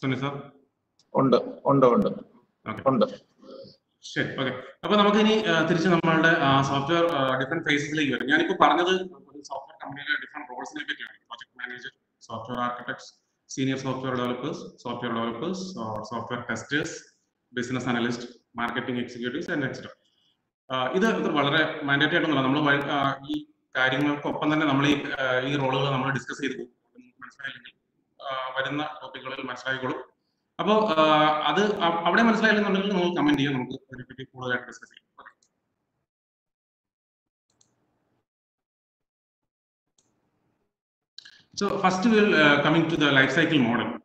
Sir ഉണ്ട് ഉണ്ട് ഉണ്ട്. ഉണ്ട്. ശരി ഓക്കെ. അപ്പൊ നമുക്ക് ഇനി തിരിച്ച് നമ്മളുടെ സോഫ്റ്റ്വെയർ ഡിഫറെന്റ് ഫേസസിലേക്ക് വരും. ഞാനിപ്പോ പറഞ്ഞത് സോഫ്റ്റ്വെയർ കമ്പനിയിലെ ഡിഫറെന്റ് റോൾസിനെ പറ്റിയാണ്. Project manager software architects senior software developers software developers software testers business analyst marketing executives and etcetera ഇത് ഇത് വളരെ മാൻഡേറ്ററി ആയിട്ടൊന്നുമില്ല. നമ്മൾ ഈ കാര്യങ്ങൾക്കൊപ്പം തന്നെ നമ്മൾ ഈ റോളുകൾ നമ്മൾ ഡിസ്കസ് ചെയ്ത് പോകും. മനസ്സിലായില്ലെങ്കിൽ വരുന്ന ടോപ്പിക്കുകളിൽ മനസ്സിലായിക്കോളും അപ്പോൾ അത് അവിടെ മനസ്സിലായില്ലെന്നുണ്ടെങ്കിൽ നിങ്ങൾ കമന്റ് ചെയ്യാം നമുക്ക് അതിനെപ്പറ്റി കൂടുതലായിട്ട് ഡിസ്കസ് ചെയ്യാം So first we'll uh, coming to the life cycle model.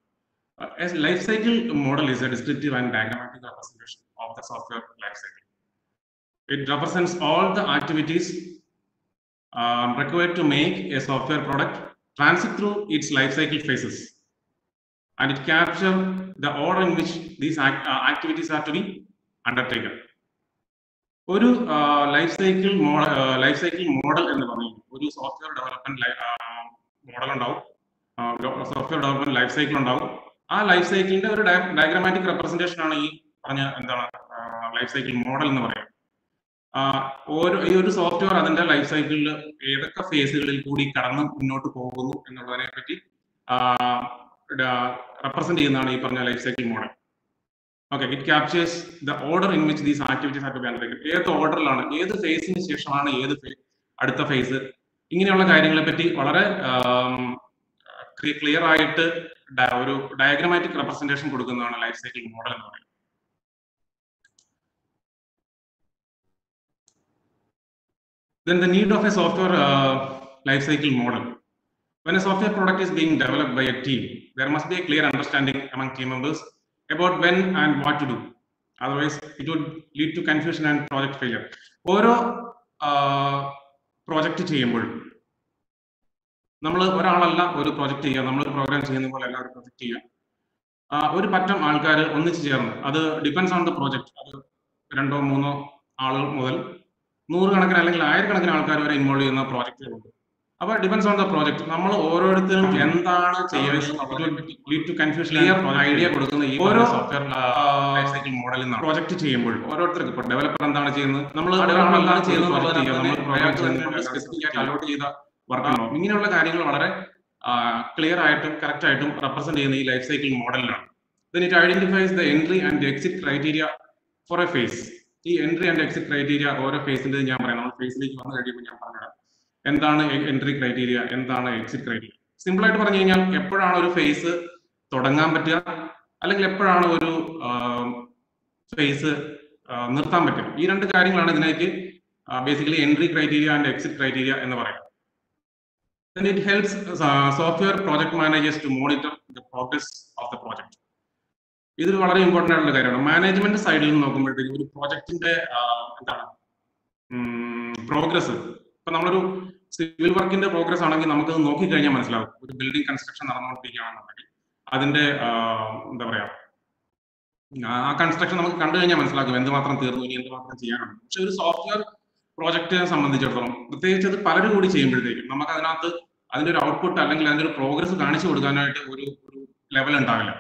Uh, as life cycle model is a descriptive and diagrammatic representation of the software life cycle. It represents all the activities um, required to make a software product transit through its life cycle phases and it captures the order in which these act, uh, activities are to be undertaken. ഒരു life cycle model life cycle model എന്ന് പറയും. ഒരു software development model ഉണ്ടാവും. Software development life cycle ഉണ്ടാവും. ആ life സൈക്കിളിന്റെ ഒരു diagrammatic representation ആണ് ഈ പറഞ്ഞ എന്താണ് ലൈഫ് സൈക്കിൾ മോഡൽ എന്ന് പറയുന്നത്. ഓരോ ഈ ഒരു സോഫ്റ്റ്വെയർ അതിന്റെ ലൈഫ് സൈക്കിളിൽ ഏതൊക്കെ ഫേസുകളിൽ കൂടി കടന്ന് മുന്നോട്ട് പോകുന്നു എന്നുള്ളതിനെ പറ്റി റെപ്രസെന്റ് ചെയ്യുന്നതാണ് ഈ പറഞ്ഞ life cycle model okay it captures the order in which these activities to be undertaken ഏത് ഓർഡറിലാണ് ഏത് ഫേസിന് ശേഷമാണ് ഏത് അടുത്ത ഫേസ് ഇങ്ങനെയുള്ള കാര്യങ്ങളെ പറ്റി വളരെ ക്ലിയർ ആയിട്ട് ഒരു ഡയഗ്രമാറ്റിക് റെപ്രസെന്റേഷൻ കൊടുക്കുന്നതാണ് ലൈഫ് സൈക്കിൾ മോഡൽ എന്ന് പറയുന്നത്. Then the need of a software uh, life cycle model. When a software product is being developed by a team, there must be a clear understanding among team members about when and what to do. Otherwise, it would lead to confusion and project failure. ഓരോ project ചെയ്യുമ്പോൾ നമ്മൾ ഒരാളല്ല ഒരു project ചെയ്യുക നമ്മൾ programme ചെയ്യുന്ന പോലെ അല്ല ഒരു പ്രോജക്റ്റ് ചെയ്യുക ഒരു പറ്റം ആൾക്കാർ ഒന്നിച്ച് ചേർന്ന് അത് ഡിപ്പെൻസ് ഓൺ ദ പ്രോജക്റ്റ് അത് രണ്ടോ മൂന്നോ ആളുകൾ മുതൽ നൂറുകണക്കിന് അല്ലെങ്കിൽ ആയിരക്കണക്കിന് ആൾക്കാർ വരെ ഇൻവോൾവ് ചെയ്യുന്ന പ്രോജക്റ്റുകളുണ്ട് അപ്പൊ ഡിപെൻസ് ഓൺ ദ പ്രോജക്ട് നമ്മൾ ഓരോരുത്തരും എന്താണ് ചെയ്യുന്നത് ഐഡിയ കൊടുക്കുന്ന ഈ ഓരോ സോഫ്റ്റ്വെയർ ലൈഫ് സൈക്കിൾ മോഡലിൽ നിന്ന് പ്രോജക്റ്റ് ചെയ്യുമ്പോൾ ഓരോരുത്തർക്ക് ഇപ്പൊ ഡെവലപ്പർ എന്താണ് ചെയ്യുന്നത്? നമ്മൾ എന്താണ് ചെയ്യുന്നത് ചെയ്ത വർക്കാണോ ഇങ്ങനെയുള്ള കാര്യങ്ങൾ വളരെ ക്ലിയർ ആയിട്ടും കറക്റ്റ് ആയിട്ടും റെപ്രസെന്റ് ചെയ്യുന്ന ഈ life cycle മോഡലിലാണ് it identifies the entry and and exit criteria for a phase. ഈ എൻട്രി ആൻഡ് എക്സിറ്റ് ക്രൈറ്റീരിയ ഓരോ ഫേസിന്റെ ഞാൻ പറയാം. നമ്മൾ ഫേസിലേക്ക് വന്നു കഴിയുമ്പോൾ ഞാൻ പറഞ്ഞുതരാം. എന്താണ് എൻട്രി ക്രൈറ്റീരിയ എന്താണ് എക്സിറ്റ് ക്രൈറ്റീരിയ സിമ്പിൾ ആയിട്ട് പറഞ്ഞു കഴിഞ്ഞാൽ എപ്പോഴാണ് ഒരു ഫേസ് തുടങ്ങാൻ പറ്റുക? അല്ലെങ്കിൽ എപ്പോഴാണ് ഒരു ഫേസ് നിർത്താൻ പറ്റുക? ഈ രണ്ട് കാര്യങ്ങളാണ് ഇതിനേക്ക് basically entry criteria and exit criteria എന്ന് പറയുന്നത്. Then it helps uh, software project managers to monitor the progress of the project. ഇതൊരു വളരെ ഇമ്പോർട്ടന്റ് ആയിട്ടുള്ള കാര്യമാണ്. മാനേജ്മെന്റ് സൈഡിൽ നിന്ന് നോക്കുമ്പോഴത്തേക്കും ഒരു പ്രോജക്റ്റിന്റെ എന്താണ്? പ്രോഗ്രസ് ഇപ്പൊ നമ്മളൊരു സിവിൽ വർക്കിന്റെ പ്രോഗ്രസ് ആണെങ്കിൽ നമുക്ക് നോക്കിക്കഴിഞ്ഞാൽ മനസ്സിലാവും. ഒരു ബിൽഡിംഗ് കൺസ്ട്രക്ഷൻ നടന്നുകൊണ്ടിരിക്കുകയാണെന്നുണ്ടെങ്കിൽ അതിന്റെ എന്താ പറയാ ആ കൺസ്ട്രക്ഷൻ നമുക്ക് കണ്ടു കഴിഞ്ഞാൽ മനസ്സിലാക്കും എന്തുമാത്രം തീർന്നു ഇനി എന്തുമാത്രം ചെയ്യാനുണ്ട് പക്ഷെ ഒരു സോഫ്റ്റ്വെയർ പ്രോജക്റ്റിനെ സംബന്ധിച്ചിടത്തോളം പ്രത്യേകിച്ച് അത് പലരും കൂടി ചെയ്യുമ്പോഴത്തേക്കും നമുക്ക് അതിനകത്ത് അതിന്റെ ഒരു ഔട്ട്പുട്ട് അല്ലെങ്കിൽ അതിന്റെ ഒരു പ്രോഗ്രസ് കാണിച്ചു കൊടുക്കാനായിട്ട് ഒരു ഒരു ലെവൽ ഉണ്ടാവില്ല.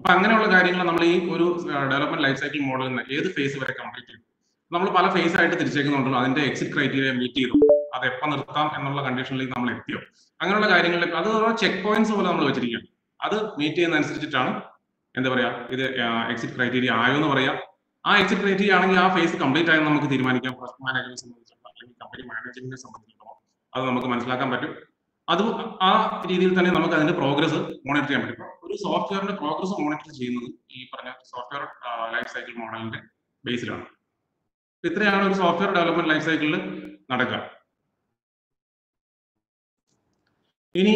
അപ്പൊ അങ്ങനെയുള്ള കാര്യങ്ങൾ നമ്മൾ ഈ ഒരു ഡെവലപ്മെന്റ് ലൈഫ് സൈക്കിൾ മോഡലിൽ നിന്ന് ഏത് ഫേസ് വരെ കംപ്ലീറ്റ് ചെയ്യും നമ്മൾ പല ഫേസ് ആയിട്ട് തിരിച്ചേക്കുന്നുണ്ടല്ലോ. അതിന്റെ എക്സിറ്റ് ക്രൈറ്റീരിയ മീറ്റ് ചെയ്തു. അത് എപ്പോൾ നിർത്താം എന്നുള്ള കണ്ടീഷനിലേക്ക് നമ്മൾ എത്തിയോ? അങ്ങനെയുള്ള കാര്യങ്ങളിൽ അത് ചെക്ക് പോയിന്റ്സ് പോലെ നമ്മൾ വെച്ചിരിക്കുകയാണ്. അത് മീറ്റ് ചെയ്യുന്ന അനുസരിച്ചിട്ടാണ് എന്താ പറയാ ഇത് എക്സിറ്റ് ക്രൈറ്റീരിയ ആയോ എന്ന് പറയാം. ആ എക്സിറ്റ് ക്രൈറ്റീരിയ ആണെങ്കിൽ ആ ഫേസ് കംപ്ലീറ്റ് ആയെന്ന് നമുക്ക് തീരുമാനിക്കാം. പ്രൊജക്ട് മാനേജറിനെ സംബന്ധിച്ചിടത്തോളം അല്ലെങ്കിൽ കമ്പനി മാനേജ്മെന്റിനെ സംബന്ധിച്ചിടത്തോളം അത് നമുക്ക് മനസ്സിലാക്കാൻ പറ്റും. അത് ആ രീതിയിൽ തന്നെ നമുക്ക് അതിന്റെ പ്രോഗ്രസ് മോണിറ്റർ ചെയ്യാൻ പറ്റും. ഒരു സോഫ്റ്റ്വെയറിന്റെ പ്രോഗ്രസ് മോണിറ്റർ ചെയ്യുന്നത് ഈ പറഞ്ഞ സോഫ്റ്റ്വെയർ ലൈഫ് സൈക്കിൾ മോഡലിന്റെ ബേസിലാണ് ഇത്രയാണ് ഒരു സോഫ്റ്റ്വെയർ ഡെവലപ്മെന്റ് ലൈഫ് സൈക്കിളിൽ നടക്കുക ഇനി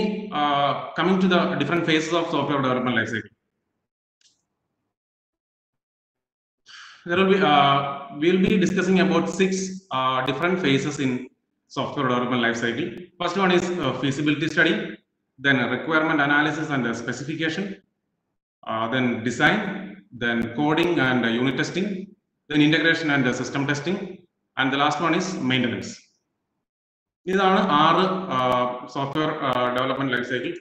coming to the different phases of software development life cycle there will be uh, we'll be discussing about six uh, different phases in software development life cycle first one is uh, feasibility study then requirement analysis and uh, specification uh, then design then coding and uh, unit testing then integration and uh, system testing. And the last one is maintenance. ഇതാണ് ആറ് software development life cycle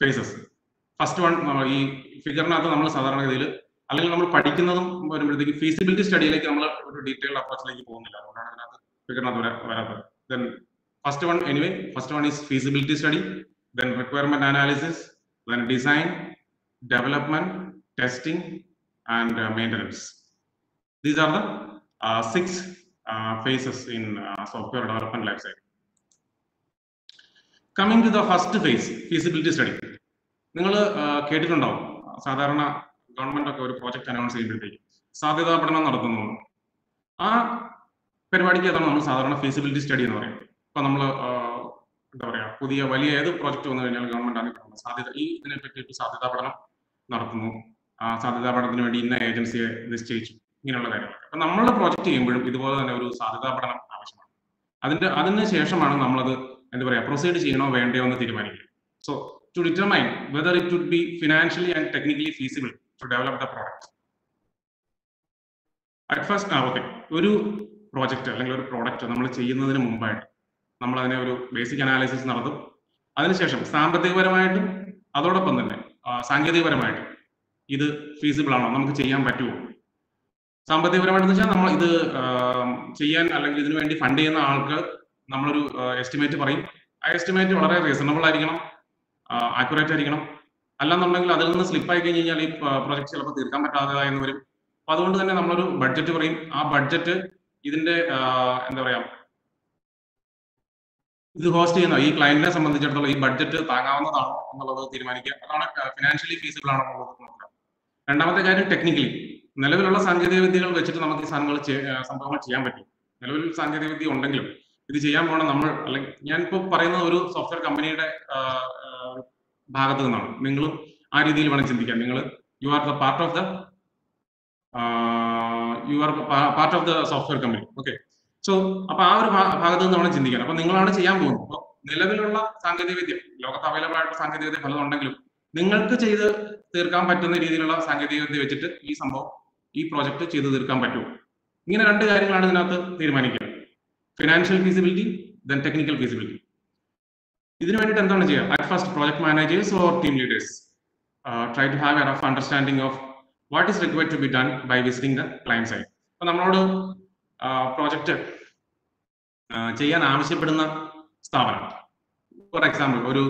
phases first one ഈ ഫിഗറിനകത്ത് നമ്മൾ സാധാരണഗതിയിൽ അല്ലെങ്കിൽ നമ്മൾ പഠിക്കുന്നതും വരുമ്പോഴത്തേക്ക് ഫീസിബിലിറ്റി സ്റ്റഡിയിലേക്ക് നമ്മൾ ഒരു ഡീറ്റെയിൽഡ് അപ്രോച്ചിലേക്ക് പോകുന്നില്ല. അതുകൊണ്ടാണ് അതിനകത്ത് ഫിഗറിനകത്ത് വരാത്തത്. Then first one anyway first one is feasibility study then requirement analysis then design development testing and maintenance these uh, six uh, phases in uh, software development lifecycle. Coming to the first phase, feasibility study. നിങ്ങൾ കേട്ടിട്ടുണ്ടാവും. സാധാരണ government ഒക്കെ ഒരു project announce ചെയ്യുമ്പോഴത്തേക്ക് സാധ്യതാ പഠനം നടത്തുന്നു. ആ പരിപാടിക്ക് അതാണ് നമ്മൾ സാധാരണ ഫീസിബിലിറ്റി സ്റ്റഡി എന്ന് പറയുന്നത്. ഇപ്പൊ നമ്മൾ എന്താ പറയാ പുതിയ വലിയ ഏത് പ്രോജക്റ്റ് വന്നു കഴിഞ്ഞാൽ ഗവൺമെന്റ് ആണ് സാധ്യത ഈ ഇതിനെ പറ്റിയിട്ട് സാധ്യതാ പഠനം നടത്തുന്നു. ആ സാധ്യതാ പഠനത്തിന് വേണ്ടി ഇന്ന ഏജൻസിയെ നിശ്ചയിച്ചു. ഇങ്ങനെയുള്ള കാര്യങ്ങൾ അപ്പൊ നമ്മളുടെ പ്രോജക്റ്റ് ചെയ്യുമ്പോഴും ഇതുപോലെ തന്നെ ഒരു സാധ്യതാ പഠനം ആവശ്യമാണ്. അതിന്റെ അതിന് ശേഷമാണ് നമ്മളത് എന്താ പറയാ പ്രൊസീഡ് ചെയ്യണോ വേണ്ടയോ എന്ന് തീരുമാനിക്കുക. So to determine whether it would be financially and technically feasible to develop the product at first ആ ഓക്കെ ഒരു പ്രോജക്റ്റ് അല്ലെങ്കിൽ ഒരു പ്രോഡക്റ്റ് നമ്മൾ ചെയ്യുന്നതിന് മുമ്പായിട്ട് നമ്മൾ അതിനെ ഒരു ബേസിക് അനാലിസിസ് നടത്തും. അതിനുശേഷം സാമ്പത്തികപരമായിട്ടും അതോടൊപ്പം തന്നെ സാങ്കേതികപരമായിട്ടും ഇത് ഫീസിബിൾ ആണോ? നമുക്ക് ചെയ്യാൻ പറ്റുമോ? സാമ്പത്തികപരമായിട്ട് വെച്ചാൽ നമ്മൾ ഇത് ചെയ്യാൻ അല്ലെങ്കിൽ ഇതിനു വേണ്ടി ഫണ്ട് ചെയ്യുന്ന ആൾക്ക് നമ്മളൊരു എസ്റ്റിമേറ്റ് പറയും. ആ എസ്റ്റിമേറ്റ് വളരെ റീസണബിൾ ആയിരിക്കണം ആക്യുറേറ്റ് ആയിരിക്കണം. അല്ലാന്നുണ്ടെങ്കിൽ അതിൽ നിന്ന് സ്ലിപ്പ് ആയി കഴിഞ്ഞ് കഴിഞ്ഞാൽ ഈ പ്രോജക്റ്റ് ചിലപ്പോൾ തീർക്കാൻ പറ്റാതെ വരും. അപ്പൊ അതുകൊണ്ട് തന്നെ നമ്മളൊരു ബഡ്ജറ്റ് പറയും. ആ ബഡ്ജറ്റ് ഇതിന്റെ എന്താ പറയാ ഇത് ഹോസ്റ്റ് ചെയ്യുന്ന ഈ ക്ലയന്റിനെ സംബന്ധിച്ചിടത്തോളം ഈ ബഡ്ജറ്റ് താങ്ങാവുന്നതാണോ എന്നുള്ളത് തീരുമാനിക്കുക. അതാണ് ഫിനാൻഷ്യലി ഫീസിബിൾ ആണോ എന്നുള്ളത് നോക്കുക. രണ്ടാമത്തെ കാര്യം ടെക്നിക്കലി നിലവിലുള്ള സാങ്കേതിക വിദ്യകൾ വെച്ചിട്ട് നമുക്ക് ഈ സാധനങ്ങൾ സംഭവങ്ങൾ ചെയ്യാൻ പറ്റും. നിലവിൽ സാങ്കേതിക വിദ്യ ഉണ്ടെങ്കിലും ഇത് ചെയ്യാൻ പോണ നമ്മൾ അല്ലെങ്കിൽ ഞാനിപ്പോ പറയുന്ന ഒരു സോഫ്റ്റ്വെയർ കമ്പനിയുടെ ഭാഗത്ത് നിന്നാണ്. നിങ്ങളും ആ രീതിയിൽ വേണം ചിന്തിക്കാൻ. നിങ്ങൾ you are the part of the you are part of the software company okay so അപ്പൊ ആ ഒരു ഭാഗത്ത് നിന്ന് വേണം ചിന്തിക്കാൻ. അപ്പൊ നിങ്ങളാണ് ചെയ്യാൻ പോകുന്നത്. അപ്പൊ നിലവിലുള്ള സാങ്കേതിക വിദ്യ ലോകത്ത് അവൈലബിൾ ആയിട്ടുള്ള സാങ്കേതിക വിദ്യ ഫലം ഉണ്ടെങ്കിലും നിങ്ങൾക്ക് ചെയ്ത് തീർക്കാൻ പറ്റുന്ന രീതിയിലുള്ള സാങ്കേതിക വിദ്യ വെച്ചിട്ട് ഈ സംഭവം ഈ പ്രോജക്റ്റ് ചെയ്തു തീർക്കാൻ പറ്റൂ. ഇങ്ങനെ രണ്ട് കാര്യങ്ങളാണ് ഇതിനകത്ത് തീരുമാനിക്കുക. Financial feasibility then technical feasibility ഇതിനു വേണ്ടിയിട്ട് എന്താണ് ചെയ്യുക? At first project managers or team leaders try to have a rough understanding of what is required to be done by visiting the clients site അപ്പൊ നമ്മളോട് പ്രോജക്റ്റ് ചെയ്യാൻ ആവശ്യപ്പെടുന്ന സ്ഥാപനം. For example ഒരു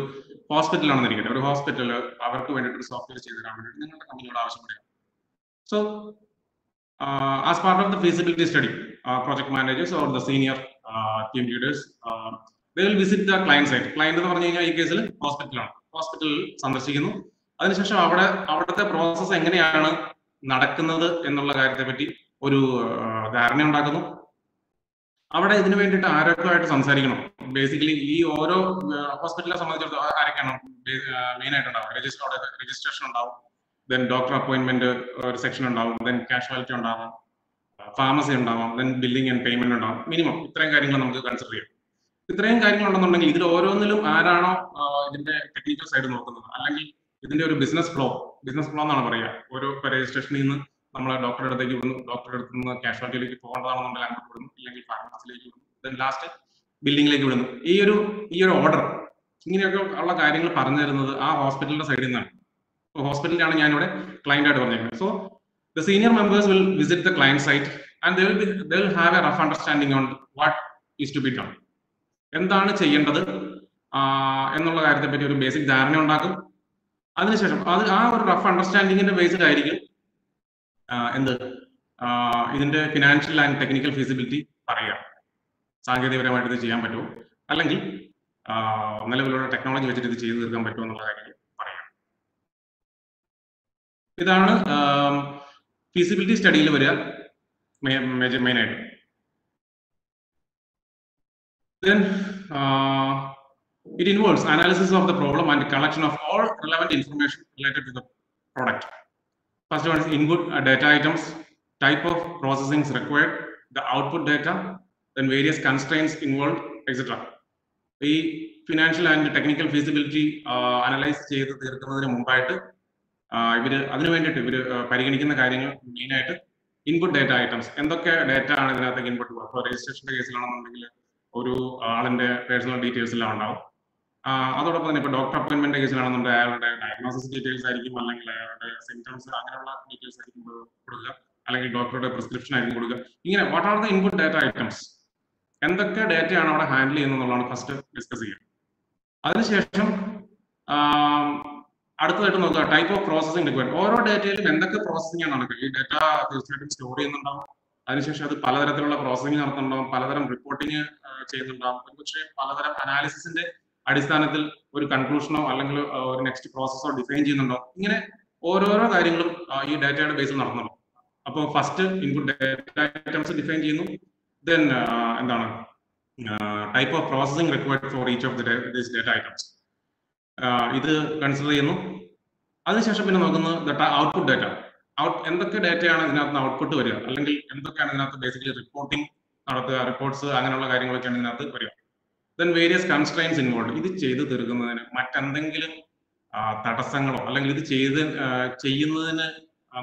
ഹോസ്പിറ്റൽ ആണെന്ന് ഇരിക്കട്ടെ. ഒരു ഹോസ്പിറ്റൽ അവർക്ക് വേണ്ടിയിട്ട് ഒരു സോഫ്റ്റ്വെയർ ചെയ്ത് തരാൻ വേണ്ടിയിട്ട് നിങ്ങളുടെ കമ്പനിയോട് ആവശ്യപ്പെടുക. So as part of the feasibility study project managers or the senior team leaders they will visit the client site Client എന്ന് പറഞ്ഞു കഴിഞ്ഞാൽ ഈ കേസിൽ ഹോസ്പിറ്റലാണ് ഹോസ്പിറ്റലിൽ സന്ദർശിക്കുന്നു. അതിനുശേഷം അവിടെ അവിടുത്തെ പ്രോസസ്സ് എങ്ങനെയാണ് നടക്കുന്നത് എന്നുള്ള കാര്യത്തെ പറ്റി ഒരു ധാരണ ഉണ്ടാക്കുന്നു. അവിടെ ഇതിനു വേണ്ടിയിട്ട് ആരോഗ്യമായിട്ട് സംസാരിക്കണം. ബേസിക്കലി ഈ ഓരോ ഹോസ്പിറ്റലിനെ സംബന്ധിച്ചിടത്തോളം ആരൊക്കെയാണ് മെയിൻ ആയിട്ട് ഉണ്ടാവും രജിസ്റ്റർ രജിസ്ട്രേഷൻ ഉണ്ടാവും. ദെൻ ഡോക്ടർ അപ്പോയിന്റ്മെന്റ് ഒരു സെക്ഷൻ ഉണ്ടാവും ദെൻ കാഷ്വാലിറ്റി ഉണ്ടാവാം ഫാർമസി ഉണ്ടാവാം ദെൻ ബില്ലിംഗ് ആൻഡ് പേയ്മെന്റ് ഉണ്ടാവും. മിനിമം ഇത്രയും കാര്യങ്ങൾ നമുക്ക് കൺസിഡർ ചെയ്യാം. ഇത്രയും കാര്യങ്ങൾ ഉണ്ടെന്നുണ്ടെങ്കിൽ ഇതിൽ ഓരോന്നിലും ആരാണോ ഇതിന്റെ ടെക്നിക്കൽ സൈഡ് നോക്കുന്നത്. അല്ലെങ്കിൽ ഇതിന്റെ ഒരു ബിസിനസ് ഫ്ലോ ബിസിനസ് ഫ്ലോ എന്നാണ് പറയുക. ഓരോ രജിസ്ട്രേഷനിൽ നിന്ന് നമ്മൾ ഡോക്ടറുടെ അടുത്തേക്ക് വിടുന്നു ഡോക്ടറുടെ അടുത്ത് നിന്ന് കാഷ്വാലിറ്റിയിലേക്ക് പോകേണ്ടതാണെന്നുണ്ടെങ്കിൽ അങ്ങോട്ട് വിടുന്നു ഇല്ലെങ്കിൽ ഫാർമസിയിലേക്ക് വിടുന്നു ദെൻ ലാസ്റ്റ് ബില്ലിംഗിലേക്ക് വിടുന്നു. ഈ ഒരു ഈ ഒരു ഓർഡർ ഇങ്ങനെയൊക്കെ ഉള്ള കാര്യങ്ങൾ പറഞ്ഞു തരുന്നത് ആ ഹോസ്പിറ്റലിന്റെ സൈഡിൽ നിന്നാണ്. ഹോസ്പിറ്റലിലാണ് ഞാനിവിടെ ക്ലയന്റ് ആയിട്ട് പറഞ്ഞിരിക്കുന്നത് so the senior members will visit the client site and they will be they have a rough understanding on what is to be done എന്താണ് ചെയ്യേണ്ടത്? എന്നുള്ള കാര്യത്തെ പറ്റി ഒരു ബേസിക് ധാരണ ഉണ്ടാക്കും. അതിനുശേഷം അത് ആ ഒരു റഫ് അണ്ടർസ്റ്റാൻഡിങ്ങിന്റെ ബേസിലായിരിക്കും എന്ത്? ഇതിന്റെ ഫിനാൻഷ്യൽ ആൻഡ് ടെക്നിക്കൽ ഫീസിബിലിറ്റി പറയുക. സാങ്കേതികപരമായിട്ട് ഇത് ചെയ്യാൻ പറ്റുമോ? അല്ലെങ്കിൽ നിലവിലുള്ള ടെക്നോളജി വെച്ചിട്ട് ഇത് ചെയ്തു തീർക്കാൻ പറ്റുമോ എന്നുള്ള പറയാം ഇതാണ് ഫീസിബിലിറ്റി സ്റ്റഡിയിൽ വരിക മെയിൻ ആയിട്ട് then uh, it involves analysis of the problem and collection of all relevant information related to the product. First one is input uh, data items, type of processings required, the output data, then various constraints involved, etc. ഈ financial and technical feasibility analyse ചെയ്ത് തീർക്കുന്നതിന് മുമ്പായിട്ട് ആ, ഇവർ അതിനു വേണ്ടിയിട്ട് ഇവർ പരിഗണിക്കുന്ന കാര്യങ്ങൾ മെയിനായിട്ട് ഇൻപുട്ട് ഡേറ്റ ഐറ്റംസ് എന്തൊക്കെ ഡേറ്റ ആണ് ഇതിനകത്തേക്ക് ഇൻപുട്ട് ഇപ്പോൾ രജിസ്ട്രേഷന്റെ കേസിലാണെന്നുണ്ടെങ്കിൽ ഒരു ആളിന്റെ പേഴ്സണൽ ഡീറ്റെയിൽസ് എല്ലാം ഉണ്ടാവും. അതോടൊപ്പം തന്നെ ഇപ്പൊ ഡോക്ടർ അപ്പോയിന്റ്മെന്റ് കേസിലാണെന്നുണ്ടെങ്കിൽ അയാളുടെ ഡയഗ്നോസിസ് ഡീറ്റെയിൽസ് ആയിരിക്കും അല്ലെങ്കിൽ അയാളുടെ സിംറ്റംസ് അങ്ങനെയുള്ള ഡീറ്റെയിൽസ് ആയിരിക്കും കൊടുക്കുക. അല്ലെങ്കിൽ ഡോക്ടറുടെ പ്രിസ്ക്രിപ്ഷൻ ആയിരിക്കും കൊടുക്കുക. ഇങ്ങനെ what are the input data items എന്തൊക്കെ ഡാറ്റയാണ് അവിടെ ഹാൻഡിൽ ചെയ്യുന്നതെന്നുള്ളതാണ് ഫസ്റ്റ് ഡിസ്കസ് ചെയ്യുക. അതിനുശേഷം അടുത്തതായിട്ട് നോക്കുക. ടൈപ്പ് ഓഫ് പ്രോസസ്സിംഗ് റിക്വയർഡ് ഓരോ ഡേറ്റയിലും എന്തൊക്കെ പ്രോസസ്സിംഗ് ആണ്? നടക്കുക ഈ ഡേറ്റ തീർച്ചയായിട്ടും സ്റ്റോർ ചെയ്യുന്നുണ്ടാവും. അതിനുശേഷം അത് പലതരത്തിലുള്ള പ്രോസസ്സിംഗ് നടത്തുന്നുണ്ടാവും. പലതരം റിപ്പോർട്ടിംഗ് ചെയ്യുന്നുണ്ടാവും. ഒരുപക്ഷെ പലതരം അനാലിസിസിന്റെ അടിസ്ഥാനത്തിൽ ഒരു കൺക്ലൂഷനോ അല്ലെങ്കിൽ ഒരു നെക്സ്റ്റ് പ്രോസസ്സോ ഡിഫൈൻ ചെയ്യുന്നുണ്ടോ ഇങ്ങനെ ഓരോരോ കാര്യങ്ങളും ഈ ഡാറ്റയുടെ ബേസിൽ നടന്നുള്ളൂ. അപ്പോൾ first input data items define ചെയ്യുന്നു. ദെൻ എന്താണ്? Type of processing required for each of this data items ഇത് കൺസിഡർ ചെയ്യുന്നു. അതിനുശേഷം പിന്നെ നോക്കുന്നത് ഔട്ട്പുട്ട് ഡാറ്റ ഔട്ട് എന്തൊക്കെ ഡാറ്റയാണ് ഇതിനകത്ത് ഔട്ട്പുട്ട് വരിക? അല്ലെങ്കിൽ എന്തൊക്കെയാണ് ഇതിനകത്ത് ബേസിക്കലി റിപ്പോർട്ടിംഗ് നടത്തുക റിപ്പോർട്ട്സ് അങ്ങനെയുള്ള കാര്യങ്ങളൊക്കെയാണ് ഇതിനകത്ത് വരിക. ദെൻ വേരിയസ് കൺസ്ട്രെയിൻസ് ഇൻവോൾവ് ഇത് ചെയ്തു തീർക്കുന്നതിന് മറ്റെന്തെങ്കിലും തടസ്സങ്ങളോ അല്ലെങ്കിൽ ഇത് ചെയ്ത് ചെയ്യുന്നതിന്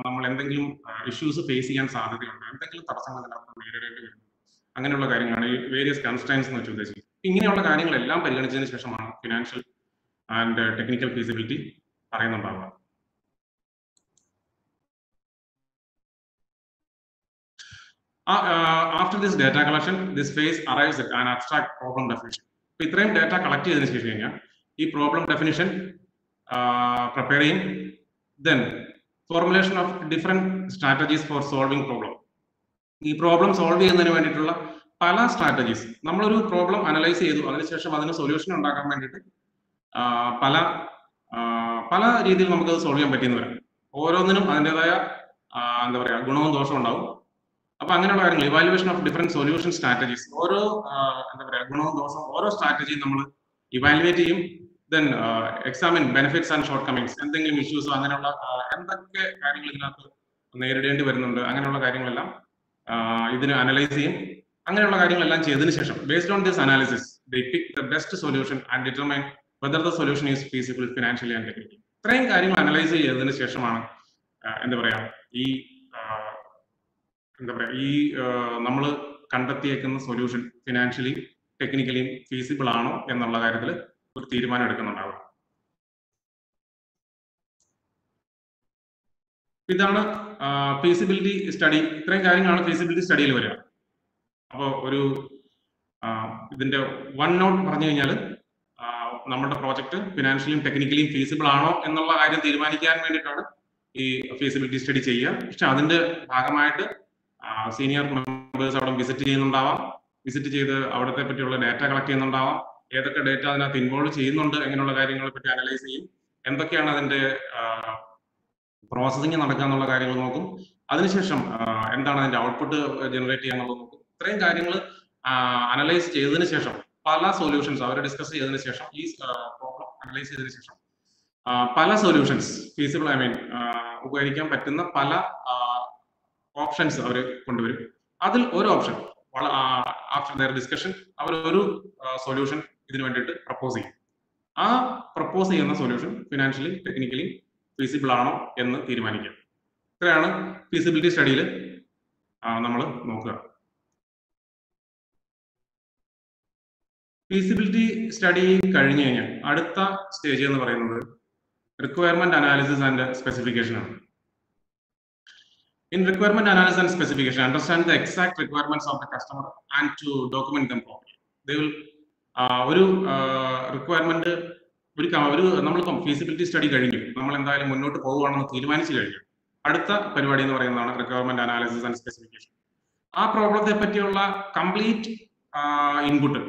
നമ്മൾ എന്തെങ്കിലും ഇഷ്യൂസ് ഫേസ് ചെയ്യാൻ സാധ്യതയുണ്ട്? എന്തെങ്കിലും തടസ്സങ്ങൾ ഇതിനകത്ത് നേരിടേണ്ടി വരും അങ്ങനെയുള്ള കാര്യങ്ങളാണ് ഈ വേരിയസ് കൺസ്ട്രെയിൻസ് എന്ന് വെച്ച് ഉദ്ദേശിക്കുന്നത്. ഇങ്ങനെയുള്ള കാര്യങ്ങളെല്ലാം പരിഗണിച്ചതിന് ശേഷമാണ് financial and technical feasibility പറയുന്നുണ്ടാവുക. After this data collection this phase arrives an abstract problem definition ഇപ്പൊ ഇത്രയും ഡാറ്റ കളക്ട് ചെയ്തതിനു ശേഷം കഴിഞ്ഞാൽ ഈ പ്രോബ്ലം ഡെഫിനിഷൻ പ്രിപ്പയർ ചെയ്യും. Then formulation of different strategies for solving problem ഈ പ്രോബ്ലം സോൾവ് ചെയ്യുന്നതിന് വേണ്ടിയിട്ടുള്ള പല സ്ട്രാറ്റജീസ് നമ്മളൊരു പ്രോബ്ലം അനലൈസ് ചെയ്തു. അതിനുശേഷം അതിന് സൊല്യൂഷൻ ഉണ്ടാക്കാൻ വേണ്ടിയിട്ട് പല പല രീതിയിൽ നമുക്കത് സോൾവ് ചെയ്യാൻ പറ്റിയെന്ന് വരാം. ഓരോന്നിനും അതിന്റെതായ എന്താ പറയുക ഗുണവും ദോഷവും ഉണ്ടാവും. അപ്പൊ അങ്ങനെയുള്ള കാര്യങ്ങൾ evaluation of different solution strategies ഓരോ എന്താ പറയുക ഗുണവും ദോഷവും ഓരോ സ്ട്രാറ്റജിയും നമ്മൾ ഇവാലുവേറ്റ് ചെയ്യും. Then examine benefits and shortcomings എന്തെങ്കിലും ഇഷ്യൂസോ അങ്ങനെയുള്ള എന്തൊക്കെ കാര്യങ്ങൾ ഇതിനകത്ത് നേരിടേണ്ടി വരുന്നുണ്ട് അങ്ങനെയുള്ള കാര്യങ്ങളെല്ലാം ഇതിന് അനലൈസ് ചെയ്യും. അങ്ങനെയുള്ള കാര്യങ്ങളെല്ലാം ചെയ്തതിനു ശേഷം based on this analysis the best solution and determine whether the solution is feasible financially and technically ഇത്രയും കാര്യങ്ങൾ അനലൈസ് ചെയ്തതിനു ശേഷമാണ് എന്താ പറയാ ഈ എന്താ പറയാ ഈ നമ്മൾ കണ്ടെത്തിയേക്കുന്ന സൊല്യൂഷൻ ഫിനാൻഷ്യലി ടെക്നിക്കലിയും ഫീസിബിൾ ആണോ എന്നുള്ള കാര്യത്തിൽ ഒരു തീരുമാനം എടുക്കുന്നുണ്ടാവുക. ഇതാണ് ഫീസിബിലിറ്റി സ്റ്റഡി ഇത്രയും കാര്യങ്ങളാണ് ഫീസിബിലിറ്റി സ്റ്റഡിയിൽ വരിക. അപ്പോൾ ഒരു ഇതിന്റെ വൺ നോട്ട് പറഞ്ഞു കഴിഞ്ഞാൽ നമ്മുടെ പ്രോജക്റ്റ് ഫിനാൻഷ്യലിയും ടെക്നിക്കലിയും ഫീസിബിൾ ആണോ എന്നുള്ള കാര്യം തീരുമാനിക്കാൻ വേണ്ടിയിട്ടാണ് ഈ ഫീസിബിലിറ്റി സ്റ്റഡി ചെയ്യുക. പക്ഷെ അതിന്റെ ഭാഗമായിട്ട് സീനിയർ മെമ്പേഴ്സ് അവിടെ വിസിറ്റ് ചെയ്യുന്നുണ്ടാവാം. വിസിറ്റ് ചെയ്ത് അവിടത്തെ പറ്റിയുള്ള ഡാറ്റ കളക്ട് ചെയ്യുന്നുണ്ടാവാം. ഏതൊക്കെ ഡേറ്റ അതിനകത്ത് ഇൻവോൾവ് ചെയ്യുന്നുണ്ട് എങ്ങനെയുള്ള കാര്യങ്ങളെ പറ്റി അനലൈസ് ചെയ്യും. എന്തൊക്കെയാണ് അതിന്റെ പ്രോസസ്സിംഗ് നടക്കുക എന്നുള്ള കാര്യങ്ങൾ നോക്കും. അതിനുശേഷം എന്താണ് അതിന്റെ ഔട്ട്പുട്ട് ജനറേറ്റ് ചെയ്യാന്നുള്ളത് നോക്കും. ഇത്രയും കാര്യങ്ങൾ അനലൈസ് ചെയ്തതിനു ശേഷം പല സൊല്യൂഷൻസ് അവർ ഡിസ്കസ് ചെയ്തതിനു ശേഷം ഈ പ്രോബ്ലം അനലൈസ് ചെയ്തതിനു ശേഷം പല സൊല്യൂഷൻസ് ഫീസിബിൾ ഐ മീൻ ഉപകരിക്കാൻ പറ്റുന്ന പല ഓപ്ഷൻസ് അവർ കൊണ്ടുവരും. അതിൽ ഒരു ഓപ്ഷൻ ആഫ്റ്റർ ദയർ ഡിസ്കഷൻ അവർ ഒരു സൊല്യൂഷൻ ഇതിനു വേണ്ടിയിട്ട് പ്രപ്പോസ് ചെയ്യും. ആ പ്രപ്പോസ് ചെയ്യുന്ന സൊല്യൂഷൻ ഫിനാൻഷ്യലി ടെക്നിക്കലി ഫീസിബിൾ ആണോ എന്ന് തീരുമാനിക്കുക ഇത്രയാണ് ഫീസിബിലിറ്റി സ്റ്റഡിയിൽ നമ്മൾ നോക്കുക. ഫീസിബിലിറ്റി സ്റ്റഡി കഴിഞ്ഞു കഴിഞ്ഞാൽ അടുത്ത സ്റ്റേജ് എന്ന് പറയുന്നത് റിക്വയർമെന്റ് അനാലിസിസ് ആൻഡ് സ്പെസിഫിക്കേഷൻ ആണ്. In requirement analysis and specification understand the exact requirements of the customer and to document them properly. ഒരു റിക്വയർമെന്റ് ഒരു ഒരു നമ്മൾ ഫീസിബിലിറ്റി സ്റ്റഡി കഴിഞ്ഞു. നമ്മൾ എന്തായാലും മുന്നോട്ട് പോകുകയാണെന്ന് തീരുമാനിച്ചു കഴിഞ്ഞു. അടുത്ത പരിപാടി എന്ന് പറയുന്നതാണ് റിക്വയർമെന്റ് അനാലിസിസ് ആൻഡ് സ്പെസിഫിക്കേഷൻ ആ പ്രോബ്ലത്തെ പറ്റിയുള്ള കംപ്ലീറ്റ് ഇൻപുട്ട്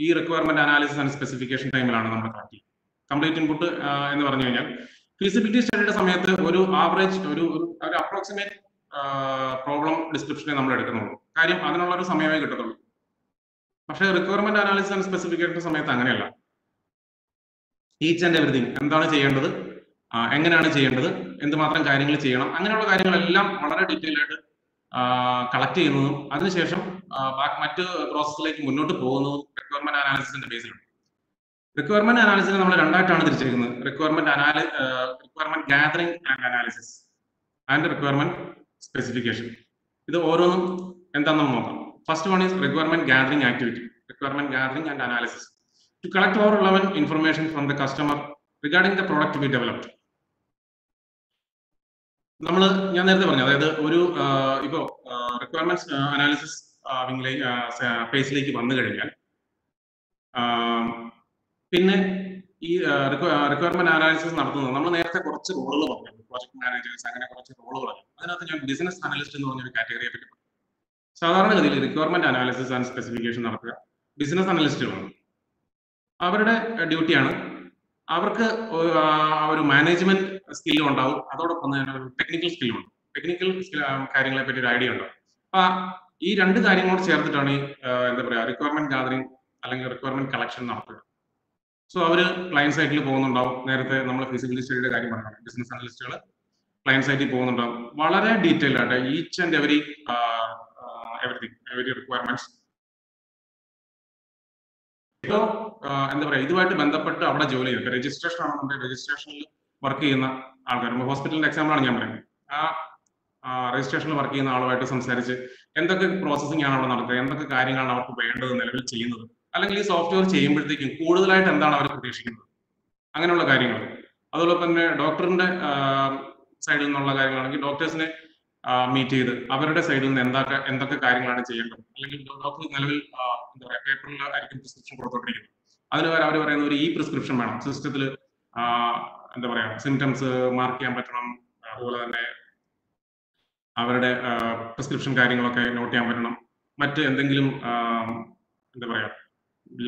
ഈ റിക്വയർമെന്റ് അനാലിസിസ് ആൻഡ് സ്പെസിഫിക്കേഷൻ ടൈമിലാണ് നമ്മൾ കളക്ട് ചെയ്യുന്നത്. കംപ്ലീറ്റ് ഇൻപുട്ട് എന്ന് പറഞ്ഞു കഴിഞ്ഞാൽ ഫീസിബിലിറ്റി സ്റ്റഡിയുടെ സമയത്ത് ഒരു ആവറേജ് ഒരു ഒരു അപ്രോക്സിമേറ്റ് പ്രോബ്ലം ഡിസ്ക്രിപ്ഷനെ നമ്മൾ എടുക്കുന്നുള്ളൂ. കാര്യം അതിനുള്ള ഒരു സമയമേ കിട്ടത്തുള്ളൂ. പക്ഷേ റിക്വയർമെന്റ് അനാലിസിസ് ആൻഡ് സ്പെസിഫിക്കേഷൻ സമയത്ത് അങ്ങനെയല്ല. ഈച്ച് ആൻഡ് എവറിഥിങ് എന്താണ് ചെയ്യേണ്ടത്? എങ്ങനെയാണ് ചെയ്യേണ്ടത്? എന്തുമാത്രം കാര്യങ്ങൾ ചെയ്യണം? അങ്ങനെയുള്ള കാര്യങ്ങളെല്ലാം വളരെ ഡീറ്റെയിൽ ആയിട്ട് കളക്ട് ചെയ്യുന്നതും അതിനുശേഷം മറ്റ് പ്രോസസ്സിലേക്ക് മുന്നോട്ട് പോകുന്നതും റിക്വയർമെന്റ് അനാലിസിന്റെ ബേസിലാണ് റിക്വയർമെന്റ് അനാലിസിനെ നമ്മൾ രണ്ടായിട്ടാണ് തിരിച്ചിരിക്കുന്നത്. Requirement അനാലി requirement gathering and analysis and requirement specification ഇത് ഓരോന്നും എന്താണെന്ന് നോക്കാം. First one is requirement gathering activity requirement gathering and analysis to collect or relevant information from the customer the product to be developed. നമ്മൾ ഞാൻ നേരത്തെ പറഞ്ഞു അതായത് ഒരു ഇപ്പോ റിക്വയർമെന്റ്സ് അനാലിസിസ് ഫേസിലേക്ക് വന്നു കഴിഞ്ഞാൽ പിന്നെ ഈ റിക്വയർമെന്റ് അനാലിസിസ് നടത്തുന്നത് നമ്മൾ നേരത്തെ കുറച്ച് റോളുകൾ പറഞ്ഞു പ്രോജക്ട് മാനേജേഴ്സ് അങ്ങനെ കുറച്ച് റോളുകൾ അതിനകത്ത് ഞാൻ ബിസിനസ് അനാലിസ്റ്റ് എന്ന് പറഞ്ഞൊരു കാറ്റഗറിയെ പറ്റി പറഞ്ഞു. സാധാരണഗതിയിൽ റിക്വയർമെന്റ് അനാലിസിസ് ആൻഡ് സ്പെസിഫിക്കേഷൻ നടത്തുക ബിസിനസ് അനലിസ്റ്റുകളാണ് അവരുടെ ഡ്യൂട്ടിയാണ് അവർക്ക് ഒരു മാനേജ്മെന്റ് സ്കില്ലും ഉണ്ടാവും. അതോടൊപ്പം തന്നെ ടെക്നിക്കൽ സ്കില്ലും ഉണ്ട്. ടെക്നിക്കൽ കാര്യങ്ങളെ പറ്റി ഒരു ഐഡിയ ഉണ്ടാവും. അപ്പൊ ഈ രണ്ട് കാര്യങ്ങളോട് ചേർത്തിട്ടാണ് ഈ എന്താ പറയാ റിക്വയർമെന്റ് ഗാദറിംഗ് അല്ലെങ്കിൽ റിക്വയർമെന്റ് കളക്ഷൻ നടത്തുക. സോ അവർ ക്ലയന്റ് സൈറ്റിൽ പോകുന്നുണ്ടാവും. നേരത്തെ നമ്മൾ ഫിസിബിലിറ്റി സ്റ്റഡിയുടെ കാര്യം പറഞ്ഞു ബിസിനസ് അനലിസ്റ്റുകൾ ക്ലയന്റ് സൈറ്റിൽ പോകുന്നുണ്ടാവും. വളരെ ഡീറ്റെയിൽ ആയിട്ട് each and every everything every requirements എന്താ പറയാ ഇതുമായിട്ട് ബന്ധപ്പെട്ട് അവിടെ ജോലി ചെയ്യും രജിസ്ട്രേഷൻ ആണെന്നുണ്ടെങ്കിൽ രജിസ്ട്രേഷനിൽ വർക്ക് ചെയ്യുന്ന ആൾക്കാർ ഹോസ്പിറ്റലിന്റെ എക്സാമ്പിൾ ആണ് ഞാൻ പറയുന്നത്. ആ രജിസ്ട്രേഷനിൽ വർക്ക് ചെയ്യുന്ന ആളുമായിട്ട് സംസാരിച്ച് എന്തൊക്കെ പ്രോസസ്സിംഗ് ആണ് അവിടെ നടക്കുക എന്തൊക്കെ കാര്യങ്ങളാണ് അവർക്ക് വേണ്ടത് നിലവിൽ ചെയ്യുന്നത് അല്ലെങ്കിൽ ഈ സോഫ്റ്റ്വെയർ ചെയ്യുമ്പോഴത്തേക്കും കൂടുതലായിട്ട് എന്താണ് അവർ പ്രതീക്ഷിക്കുന്നത്? അങ്ങനെയുള്ള കാര്യങ്ങൾ. അതുപോലെ തന്നെ ഡോക്ടറിന്റെ സൈഡിൽ നിന്നുള്ള കാര്യങ്ങളാണെങ്കിൽ ഡോക്ടേഴ്സിനെ മീറ്റ് ചെയ്ത് അവരുടെ സൈഡിൽ നിന്ന് എന്തൊക്കെ എന്തൊക്കെ കാര്യങ്ങളാണ് ചെയ്യേണ്ടത്? അല്ലെങ്കിൽ ഡോക്ടർ നിലവിൽ എന്താ പറയുക പേപ്പറിൽ ആയിരിക്കും പ്രിസ്ക്രിപ്ഷൻ കൊടുത്തോണ്ടിരിക്കുന്നത്. അതിന് അവർ പറയുന്ന ഒരു ഇ പ്രിസ്ക്രിപ്ഷൻ വേണം സിസ്റ്റത്തിൽ എന്താ പറയാ സിംറ്റംസ് മാർക്ക് ചെയ്യാൻ പറ്റണം. അതുപോലെ തന്നെ അവരുടെ പ്രിസ്ക്രിപ്ഷൻ കാര്യങ്ങളൊക്കെ നോട്ട് ചെയ്യാൻ പറ്റണം. മറ്റ് എന്തെങ്കിലും എന്താ പറയാ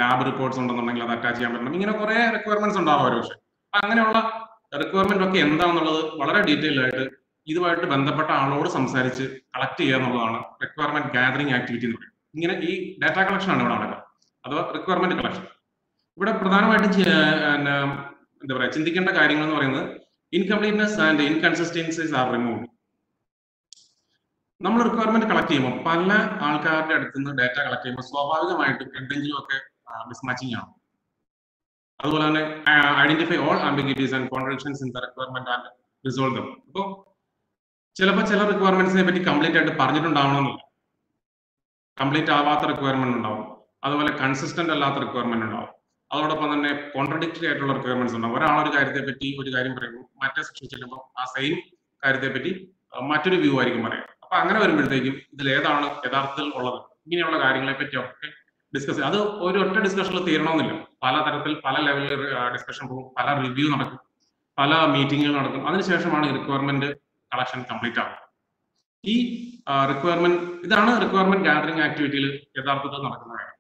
ലാബ് റിപ്പോർട്ട്സ് ഉണ്ടെന്നുണ്ടെങ്കിൽ അത് അറ്റാച്ച് ചെയ്യാൻ പറ്റണം. ഇങ്ങനെ കുറെ റിക്വയർമെന്റ്സ് ഉണ്ടാവും ഒരു പക്ഷേ. അങ്ങനെയുള്ള റിക്വയർമെന്റ് ഒക്കെ എന്താണെന്നുള്ളത് വളരെ ഡീറ്റെയിൽ ആയിട്ട് ഇതുമായിട്ട് ബന്ധപ്പെട്ട ആളോട് സംസാരിച്ച് കളക്ട് ചെയ്യുക എന്നുള്ളതാണ് റിക്വയർമെന്റ് ഗാദറിംഗ് ആക്ടിവിറ്റി എന്ന് പറയുന്നത്. ഇങ്ങനെ ഈ ഡാറ്റ കളക്ഷൻ ആണ് ഇവിടെ നടക്കുക. അഥവാ റിക്വയർമെന്റ് കളക്ഷൻ ഇവിടെ പ്രധാനമായിട്ടും എന്താ പറയാ ചിന്തിക്കേണ്ട കാര്യങ്ങൾ എന്ന് പറയുന്നത് incompleteness and inconsistencies are remove നമ്മൾ റിക്വയർമെന്റ് കളക്ട് ചെയ്യുമ്പോൾ പല ആൾക്കാരുടെ അടുത്ത് നിന്ന് ഡാറ്റ കളക്ട് ചെയ്യുമ്പോൾ സ്വാഭാവികമായിട്ടും എന്തെങ്കിലും ഒക്കെ മിസ്മാച്ചിങ് ആണ്. അതുപോലെ തന്നെ identify all ambiguities and contradictions in the requirement and resolve them അപ്പോൾ ചിലപ്പോൾ ചില റിക്വയർമെന്റ്സിനെ പറ്റി കംപ്ലീറ്റ് ആയിട്ട് പറഞ്ഞിട്ടുണ്ടാവണമെന്നില്ല. കംപ്ലീറ്റ് ആവാത്ത റിക്വയർമെന്റ് ഉണ്ടാവും. അതുപോലെ കൺസിസ്റ്റന്റ് അല്ലാത്ത റിക്വയർമെന്റ് ഉണ്ടാവും. അതോടൊപ്പം തന്നെ കോൺട്രഡിക്ടറി ആയിട്ടുള്ള റിക്വയർമെന്റ്സ് ഉണ്ടാവും ഒരാൾ ഒരു കാര്യത്തെ പറ്റി ഒരു കാര്യം പറയുമ്പോൾ മറ്റേ സെക്ഷൻ ചെല്ലുമ്പോൾ ആ സെയിം കാര്യത്തെ പറ്റി മറ്റൊരു വ്യൂ ആയിരിക്കും പറയാം. അപ്പൊ അങ്ങനെ വരുമ്പോഴത്തേക്കും ഇതിൽ ഏതാണ് യഥാർത്ഥത്തിൽ ഉള്ളത്? ഇങ്ങനെയുള്ള കാര്യങ്ങളെ പറ്റി ഒക്കെ ഡിസ്കസ് അത് ഒരു ഒറ്റ ഡിസ്കഷനിൽ തീരണമെന്നില്ല. പല തരത്തിൽ പല ലെവലിൽ ഡിസ്കഷൻ പോകും പല റിവ്യൂ നടക്കും പല മീറ്റിങ്ങുകൾ നടക്കും. അതിനുശേഷമാണ് റിക്വയർമെന്റ് കളക്ഷൻ കംപ്ലീറ്റ് ആവുന്നത് ഈ റിക്വയർമെന്റ് ഇതാണ് റിക്വയർമെന്റ് ഗാദറിംഗ് ആക്ടിവിറ്റിയിൽ യഥാർത്ഥത്തിൽ നടക്കുന്ന കാര്യം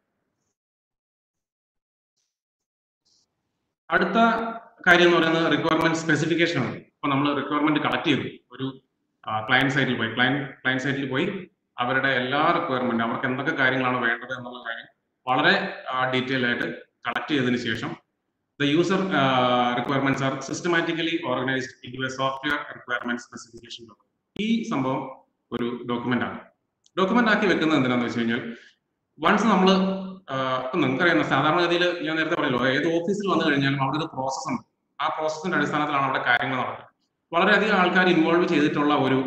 അടുത്ത കാര്യം എന്ന് പറയുന്നത് റിക്വയർമെന്റ് സ്പെസിഫിക്കേഷൻ ആണ്. ഇപ്പൊ നമ്മൾ റിക്വയർമെന്റ് കളക്ട് ചെയ്തു. ഒരു ക്ലയന്റ് സൈറ്റിൽ പോയി. ക്ലയന്റ് ക്ലയന്റ് സൈറ്റിൽ പോയി. അവരുടെ എല്ലാ റിക്വയർമെന്റ് അവർക്ക് എന്തൊക്കെ കാര്യങ്ങളാണ് വേണ്ടത് എന്നുള്ള കാര്യം വളരെ ഡീറ്റെയിൽ ആയിട്ട് കളക്ട് ചെയ്തതിനു ശേഷം the user requirements are systematically organised in a software requirement specification ഈ സംഭവം ഒരു ഡോക്യുമെന്റ് ആണ്. ഡോക്യുമെന്റ് ആക്കി വെക്കുന്നത് എന്തിനാന്ന് വെച്ച് കഴിഞ്ഞാൽ വൺസ് നമ്മൾ ഇപ്പൊ നിങ്ങൾക്കറിയാം സാധാരണഗതിയിൽ ഞാൻ നേരത്തെ പറഞ്ഞല്ലോ ഏത് ഓഫീസിൽ വന്നു കഴിഞ്ഞാലും അവിടെ ഒരു പ്രോസസ് ഉണ്ട്. ആ പ്രോസസ്സിന്റെ അടിസ്ഥാനത്തിലാണ് അവിടെ കാര്യങ്ങൾ നടക്കുന്നത്. വളരെയധികം ആൾക്കാർ ഇൻവോൾവ് ചെയ്തിട്ടുള്ള ഒരു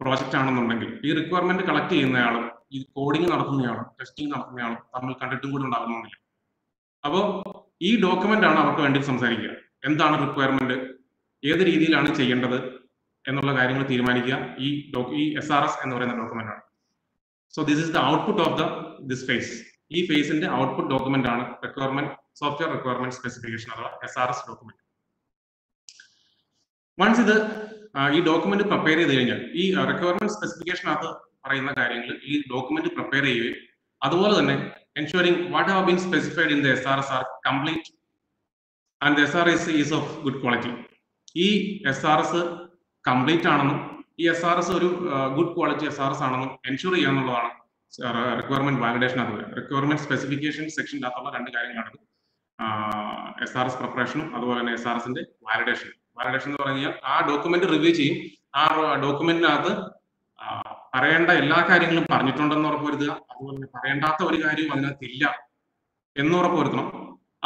പ്രോജക്റ്റ് ആണെന്നുണ്ടെങ്കിൽ ഈ റിക്വയർമെന്റ് കളക്ട് ചെയ്യുന്നയാളും ഈ കോഡിംഗ് നടത്തുന്നയാളും ടെസ്റ്റിംഗ് നടത്തുന്നയാളും തമ്മിൽ കണ്ടിട്ടും കൂടി ഉണ്ടാകുന്നില്ല അപ്പോൾ ഈ ഡോക്യുമെന്റ് ആണ് അവർക്ക് വേണ്ടി സംസാരിക്കുക. എന്താണ് റിക്വയർമെന്റ് ഏത് രീതിയിലാണ് ചെയ്യേണ്ടത്? എന്നുള്ള കാര്യങ്ങൾ തീരുമാനിക്കുക. ഈ ഈ എസ് ആർ എസ് എന്ന് പറയുന്ന ഡോക്യുമെന്റ് ആണ്. So this is the output of the this phase ഈ ഫേസിന്റെ ഔട്ട്പുട്ട് ഡോക്യുമെന്റ് ആണ് റിക്വയർമെന്റ് സോഫ്റ്റ്വെയർ റിക്വയർമെന്റ് സ്പെസിഫിക്കേഷൻ അഥവാ S R S document once ഇത് ഈ ഡോക്യുമെന്റ് പ്രിപ്പയർ ചെയ്ത് കഴിഞ്ഞാൽ ഈ റിക്വയർമെന്റ് സ്പെസിഫിക്കേഷനകത്ത് പറയുന്ന കാര്യങ്ങൾ ഈ ഡോക്യുമെന്റ് പ്രിപ്പയർ ചെയ്യുകയും അതുപോലെ തന്നെ ensuring what have been specified in the S R S are complete and S R S is of good quality ഈ എസ് ആർ എസ് കംപ്ലീറ്റ് ആണെന്നും ഈ എസ് ആർ എസ് ഒരു good quality S R S ആണെന്ന് ensure ചെയ്യുക എന്നുള്ളതാണ് requirement validation അത് requirement specification സെക്ഷന്റെ അകത്തുള്ള രണ്ട് കാര്യങ്ങളാണ് എസ് ആർ എസ് പ്രിപ്പറേഷനും അതുപോലെ തന്നെ എസ് ആർ എസിന്റെ വാലിഡേഷൻ വാലിഡേഷൻ എന്ന് പറഞ്ഞു കഴിഞ്ഞാൽ ആ ഡോക്യുമെന്റ് റിവ്യൂ ചെയ്യും. ആ ഡോക്യുമെന്റിനകത്ത് പറയേണ്ട എല്ലാ കാര്യങ്ങളും പറഞ്ഞിട്ടുണ്ടെന്ന് ഉറപ്പുവരുത്തുക. അതുപോലെ തന്നെ പറയേണ്ടാത്ത ഒരു കാര്യവും അതിനകത്ത് ഇല്ല എന്ന് ഉറപ്പുവരുത്തണം.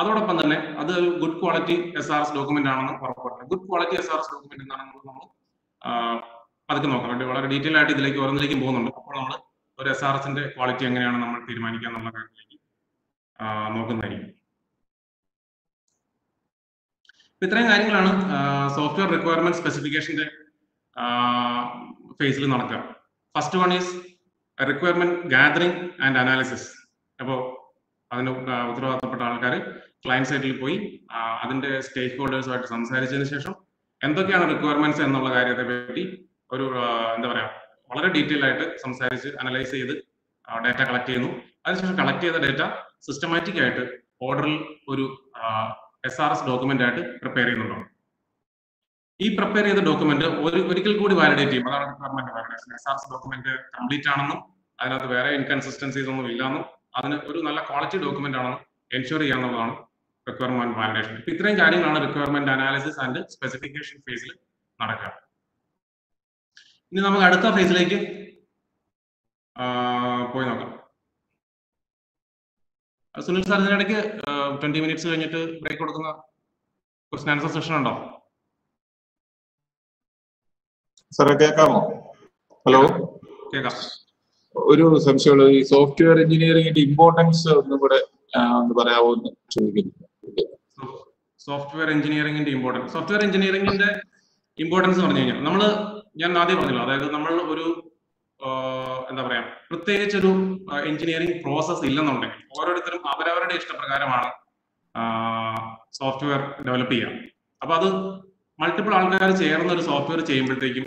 അതോടൊപ്പം തന്നെ അത് good quality S R S document ആണെന്ന് ഉറപ്പുവരുത്തണം. Good quality S R S document എന്താണെന്ന് നമ്മൾ പതുക്കെ നോക്കാം. വേണ്ടി വളരെ ഡീറ്റെയിൽ ആയിട്ട് ഇതിലേക്ക് ഓരോന്നിലേക്കും പോകുന്നുണ്ട്. അപ്പോൾ നമ്മൾ ഒരു എസ് ആർ എസിന്റെ ക്വാളിറ്റി എങ്ങനെയാണ് നമ്മൾ തീരുമാനിക്കുക എന്നുള്ള കാര്യത്തിലേക്ക് നോക്കുന്നതായിരിക്കും. ഇത്രയും കാര്യങ്ങളാണ് സോഫ്റ്റ്വെയർ റിക്വയർമെന്റ് സ്പെസിഫിക്കേഷന്റെ ഫേസിൽ നടക്കുക. First one is requirement gathering and analysis അപ്പോൾ അതിന് ഉത്തരവാദിത്തപ്പെട്ട ആൾക്കാർ ക്ലയന്റ് സൈറ്റിൽ പോയി അതിന്റെ സ്റ്റേക്ക് ഹോൾഡേഴ്സുമായിട്ട് സംസാരിച്ചതിന് ശേഷം എന്തൊക്കെയാണ് റിക്വയർമെന്റ്സ് എന്നുള്ള കാര്യത്തെ പറ്റി ഒരു എന്താ പറയാ വളരെ ഡീറ്റെയിൽ ആയിട്ട് സംസാരിച്ച് അനലൈസ് ചെയ്ത് ഡാറ്റ കളക്ട് ചെയ്യുന്നു. അതിനുശേഷം കളക്ട് ചെയ്ത ഡാറ്റ സിസ്റ്റമാറ്റിക് ആയിട്ട് ഓർഡറിൽ ഒരു എസ് ആർ എസ് ഡോക്യുമെന്റ് ആയിട്ട് പ്രിപ്പയർ ചെയ്യുന്നുണ്ടോ. ഈ പ്രിപ്പയർ ചെയ്ത ഡോക്യുമെന്റ് ഒരു ഒരിക്കൽ കൂടി വാലിഡേറ്റ് ചെയ്യും. അതാണ് department validation S R S document complete ആണെന്നും അതിനകത്ത് വേറെ ഇൻകൺസിസ്റ്റൻസീസ് ഒന്നും ഇല്ലാന്നും അതിന് ഒരു നല്ല ക്വാളിറ്റി ഡോക്യുമെന്റ് ആണെന്നും എൻഷുർ ചെയ്യാന്നുള്ളതാണ് റിക്വയർമെന്റ് വാലിഡേഷൻ ഇത്രയും കാര്യങ്ങളാണ് റിക്വയർമെന്റ് അനാലിസിസ് ആൻഡ് സ്പെസിഫിക്കേഷൻ ഫേസിൽ നടക്കുക. ഇനി നമുക്ക് അടുത്ത ഫേസിലേക്ക് പോയി നോക്കാം. സുനിൽ സാർ ഇതിനിടയ്ക്ക് ട്വന്റി മിനിറ്റ്സ് കഴിഞ്ഞിട്ട് ബ്രേക്ക് കൊടുക്കുന്ന ക്വസ്റ്റൻ ആൻസർ സെഷൻ ഉണ്ടോ? സാറേ കേൾക്കാമോ ഹലോ കേൾക്കാം ഒരു സംശയമുള്ള. ഈ സോഫ്റ്റ്വെയർ എഞ്ചിനീയറിംഗിന്റെ ഇമ്പോർട്ടൻസ് ഒന്നും കൂടെ ഒന്ന് പറയാമോ എന്ന് ചോദിക്കുന്നു. സോഫ്റ്റ്വെയർ എഞ്ചിനീയറിംഗിന്റെ ഇമ്പോർട്ടൻസ് സോഫ്റ്റ്വെയർ എഞ്ചിനീയറിംഗിന്റെ ഇമ്പോർട്ടൻസ് പറഞ്ഞു കഴിഞ്ഞാൽ നമ്മൾ ഞാൻ ആദ്യം പറഞ്ഞല്ലോ. അതായത് നമ്മൾ ഒരു എന്താ പറയാ പ്രത്യേകിച്ച് ഒരു എഞ്ചിനീയറിംഗ് പ്രോസസ് ഇല്ലെന്നുണ്ടെങ്കിൽ ഓരോരുത്തരും അവരവരുടെ ഇഷ്ടപ്രകാരമാണ് സോഫ്റ്റ്വെയർ ഡെവലപ്പ് ചെയ്യുക. അപ്പൊ അത് മൾട്ടിപ്പിൾ ആൾക്കാർ ചേർന്ന ഒരു സോഫ്റ്റ്വെയർ ചെയ്യുമ്പോഴത്തേക്കും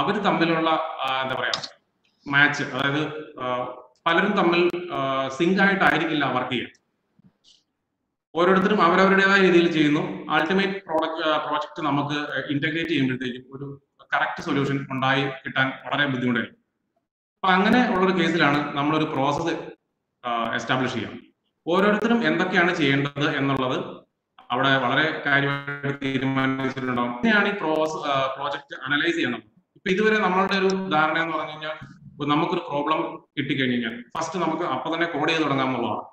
അവർ തമ്മിലുള്ള എന്താ പറയാ മാച്ച് അതായത് പലരും തമ്മിൽ സിങ്ക് ആയിട്ടായിരിക്കില്ല വർക്ക് ചെയ്യുക. ഓരോരുത്തരും അവരവരുടേതായ രീതിയിൽ ചെയ്യുന്നു. അൾട്ടിമേറ്റ് പ്രോഡക്റ്റ് പ്രോജക്റ്റ് നമുക്ക് ഇന്റഗ്രേറ്റ് ചെയ്യുമ്പോഴത്തേക്കും ഒരു കറക്റ്റ് സൊല്യൂഷൻ ഉണ്ടായി കിട്ടാൻ വളരെ ബുദ്ധിമുട്ടായിരിക്കും അപ്പൊ അങ്ങനെ ഉള്ളൊരു കേസിലാണ് നമ്മളൊരു പ്രോസസ് എസ്റ്റാബ്ലിഷ് ചെയ്യുക. ഓരോരുത്തരും എന്തൊക്കെയാണ് ചെയ്യേണ്ടത് എന്നുള്ളത് അവിടെ വളരെ കാര്യമായിട്ട് തീരുമാനിച്ചിട്ടുണ്ടാവും. ഇങ്ങനെയാണ് ഈ പ്രോസ് പ്രോജക്റ്റ് അനലൈസ് ചെയ്യണം ഇപ്പൊ ഇതുവരെ നമ്മളുടെ ഒരു ധാരണ എന്ന് പറഞ്ഞു കഴിഞ്ഞാൽ നമുക്കൊരു പ്രോബ്ലം കിട്ടിക്കഴിഞ്ഞു കഴിഞ്ഞാൽ ഫസ്റ്റ് നമുക്ക് അപ്പൊ തന്നെ കോഡ് ചെയ്ത് തുടങ്ങാം എന്നുള്ളതാണ്.